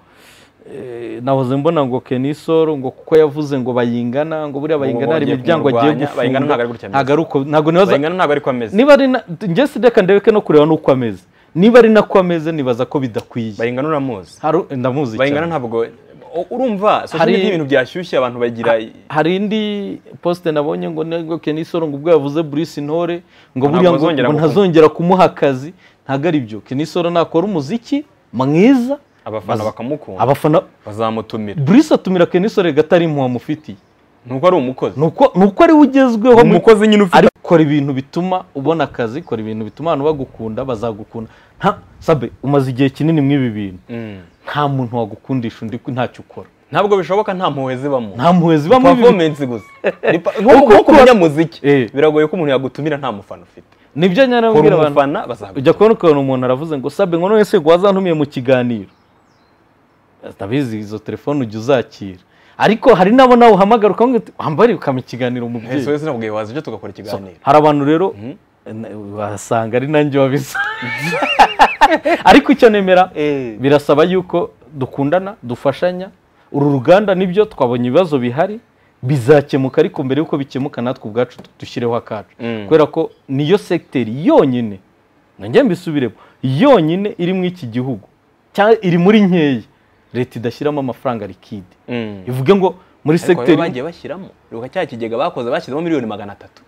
eh, nahoze mbona ngo kenisoro ngo kuko yavuze ngo bayingana ngo buriya bayingana hari imiryango agiye gufunga. Ntabwo ntabwo niba ari njye sideka ndebeke no kureba n'uko ameze. Niba ari nako ameze nibaza ko bidakwiye. Bayingana uramuzi. Ndamuzi bayingana cyane ntabwo urumva. Hari- ibintu byashyushye abantu bagira hari indi posite nabonye ngo nego kenisoro ngo ubwo yavuze Bruce Intore ngo Ntabwo buriya ngo ntazongera kumuha akazi. Ntabwo ari byo. Kenisoro nakora umuziki mwiza. Abafana bakamukunda. abafana bazamutumira. Bruce atumira kenisoro gatari impuha amufitiye nuko ari umukozi. Nuko ari we ugezweho mu- umukozi nyine ufite ariko kora ibintu bituma ubona akazi kora ibintu bituma abantu bagukunda bazagukunda. Nta sabe umaze igihe kinini mu ibi bintu. Mm. nta muntu wagukundisha undi ntacyo ukora. Ntabwo bishoboka nta mpuhwe zibamo nta mpuhwe zibamo performance gusa. Nko ku Eh. biragoye ko umuntu yagutumira nta mufana ufite. Nibyo nyine nabwira abantu. ujya kubona ukuntu umuntu aravuze ngo sabe ngo none se wazantumiye mu kiganiro. Ndabizi izo telefone ujya uzakira. Ariko hari n'abo nawe uhamagara wambare ukama ikiganiro umubyeyi ese wese nabwiye waza icyo tugakora ikiganiro. Hari abantu rero na- wasanga ari nanjye wabiza ariko icyo nemera birasaba yuko dukundana dufashanya uru ruganda ni byo twabonye ibibazo bihari bizakemuka ariko mbere y'uko bikemuka natwe ubwacu dushyireho akacu. Mm. kubera ko niyo segiteri yonyine nanjye mbisubiremo yonyine iri muri iki gihugu cyangwa iri muri nkeya leta idashyiramo amafaranga likide Mm. ivuge ngo muri segiteri bagiye bashyiramo ibuka cya kigega bakoze bashyizemo miliyoni magana atatu.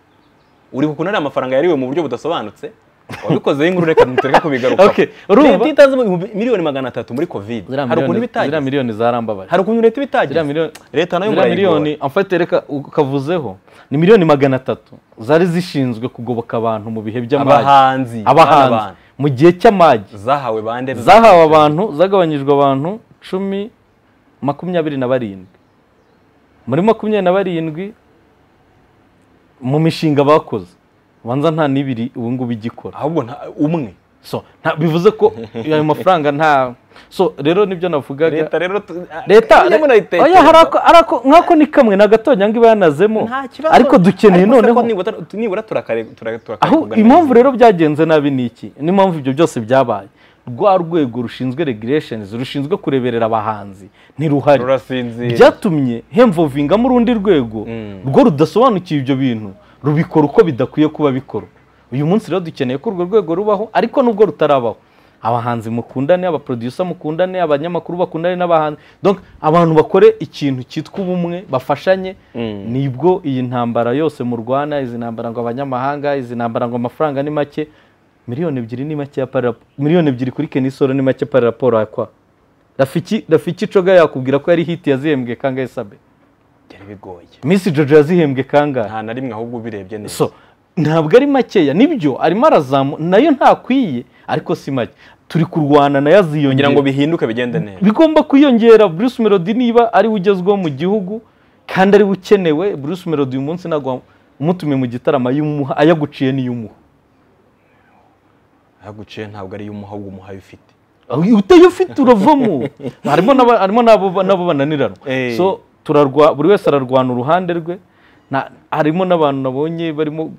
Uri kukuntu ari amafaranga yariwe mu buryo budasobanutse? Wabikozeho inkuru reka tureke kubigaruka. Leta ibihumbi- miliyoni magana atatu muri covid. Ziriya hari ukuntu miliyoni- ziriya bitagize miliyoni zarambabaye hari ukuntu leta ziriya miliyoni leta na yo ziriya murayigora miliyoni amfate reka ukavuzeho. Ni miliyoni magana atatu. Zari zishinzwe kugoboka abantu mu bihe by'amage. Abahanzi abahanzi. mu gihe cy'amage. Zahawe bande. Zahawe abantu zagabanyijwe abantu cumi makumyabiri na barindwi. Muri makumyabiri na barindwi mu mishinga bakoze. Ubanza nta n'ibiri ubu ngubu igikora. Ahubwo nta- umwe. So nta- bivuze ko ayo mafaranga nta so rero ni byo navugaga. Leta rero leta mujye munayitekereza. oya hari ako- hari ako- nk'ako ni kamwe na gatonya ngo iba yanazemo. Nta kibazo. Ariko dukeneye noneho. nibura turakare turakare aho impamvu rero byagenze nabi ni iki? N'impamvu ibyo byose byabaye. Rwa rwego rushinzwe regulations rushinzwe kureberera abahanzi ntiruhari. Byatumye hemvovingamo urundi rwego Mm. rwo rudasobanukiwe ibyo bintu rubikora uko bidakwiye kuba bikora. Uyu munsi rero dukeneye ko urwo rwego rubaho ariko nubwo rutarabaho. Abahanzi mukundane abaproducer mukundane abanyamakuru bakundane n'abahanzi. Abantu bakore ikintu cyitwa ubumwe bafashanye Mm. ni bwo iyi ntambara yose murwana izi ntambara ngo abanyamahanga izi ntambara ngo amafaranga ni make. Miliyoni ebyiri ni make miliyoni ebyiri kuri kenisoro ni make pari raporo yakwa rafiki rafiki coga yakubwira ko yari hiti yazihembwe kangahe sabe byari bigoye. Miss Jojo yazihembwe kangahe nta na rimwe ahubwo ubirebye neza. So ntabwo ari makeya. Nibyo arimo arazamu na yo ntakwiye ariko si make. Turi kurwana na yo kugira aziyongera ngo bihinduke bigende neza. Bigomba kwiyongera. Bruce Melody niba ari we ugezweho mu gihugu kandi ari we ukenewe Bruce Melody uyu munsi ntabwo umutumiye mu gitaramo ayaguciye n'iyumuha. Yaguciye ntabwo ari umuha ahubwo umuhaye ufite. Utayo ufite uravamo. Harimo n'abo bananiranwa Eh. so turarwa buri wese ararwana uruhande rwe. Na- harimo n'abantu nabonye barimo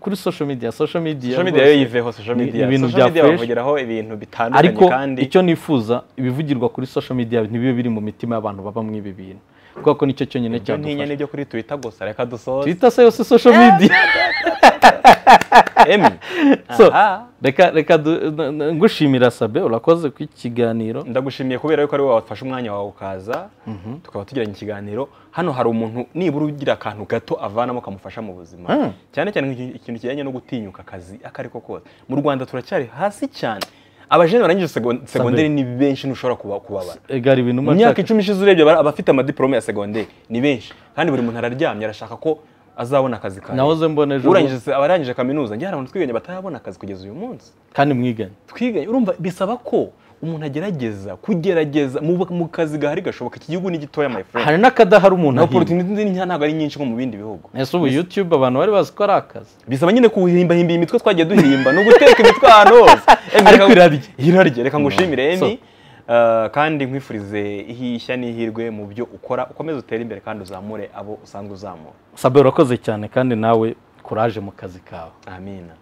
kuri social media social media social media yiveho social media. ibintu bya bavugiraho ibintu bitandukanye ariko kandi icyo nifuza ibivugirwa kuri social media ntibibe biri mu mitima y'abantu baba muri ibi bintu. Kubera ko ni cyo cyonyine ibyo cyadufasha n'ibyo kuri twitter gusa reka dusoze. Twita se yose social media. emi so Aha. reka reka ngushimira sabe urakoze ku kiganiro. Ndagushimiye kubera yuko ari wowe wafashe umwanya wawe ukaza. Tukaba tugiranye ikiganiro. Hano hari umuntu nibura ugira akantu gato avanamo kamufasha mu buzima. Mm. cyane cyane ikintu kijyanye no gutinyuka akazi ako ari ko kose. Mu rwanda turacyari hasi cyane. Abajene barangije segon- segonderi ni benshi ntushobora kuba- kubabara. Egara ibintu mu myaka icumi ishize urebye aba- abafite amadiporome ya segonderi ni benshi. Kandi buri muntu araryamye arashaka ko azabona akazi kawe nahoze mbona ejo urangije abarangije kaminuza njye hari abantu twiganye batarabona akazi kugeza uyu munsi. Kandi mwiganye. Twiganye urumva bisaba ko umuntu agerageza kugerageza mu, kazi gahari gashoboka. Iki gihugu ni gitoya my friend. Hari n'akadahari umuntu ahinga. opportunity ntabwo ari nyinshi nko mu bindi bihugu. Ese ubu youtube abantu bari bazi ko ari akazi? Bisaba nyine kuhimbahimba iyi mitwe twagiye duhimba ni uguteka imitwe ahantu hose. Ariko irarya. irarya reka ngushimire So- emi Uh, kandi nkwifurize ihishya n'ihirwe mu byo ukora. Ukomeze utere imbere kandi uzamure abo usanzwe uzamura. Sabe urakoze cyane kandi nawe kuraje mu kazi kawe. Amina.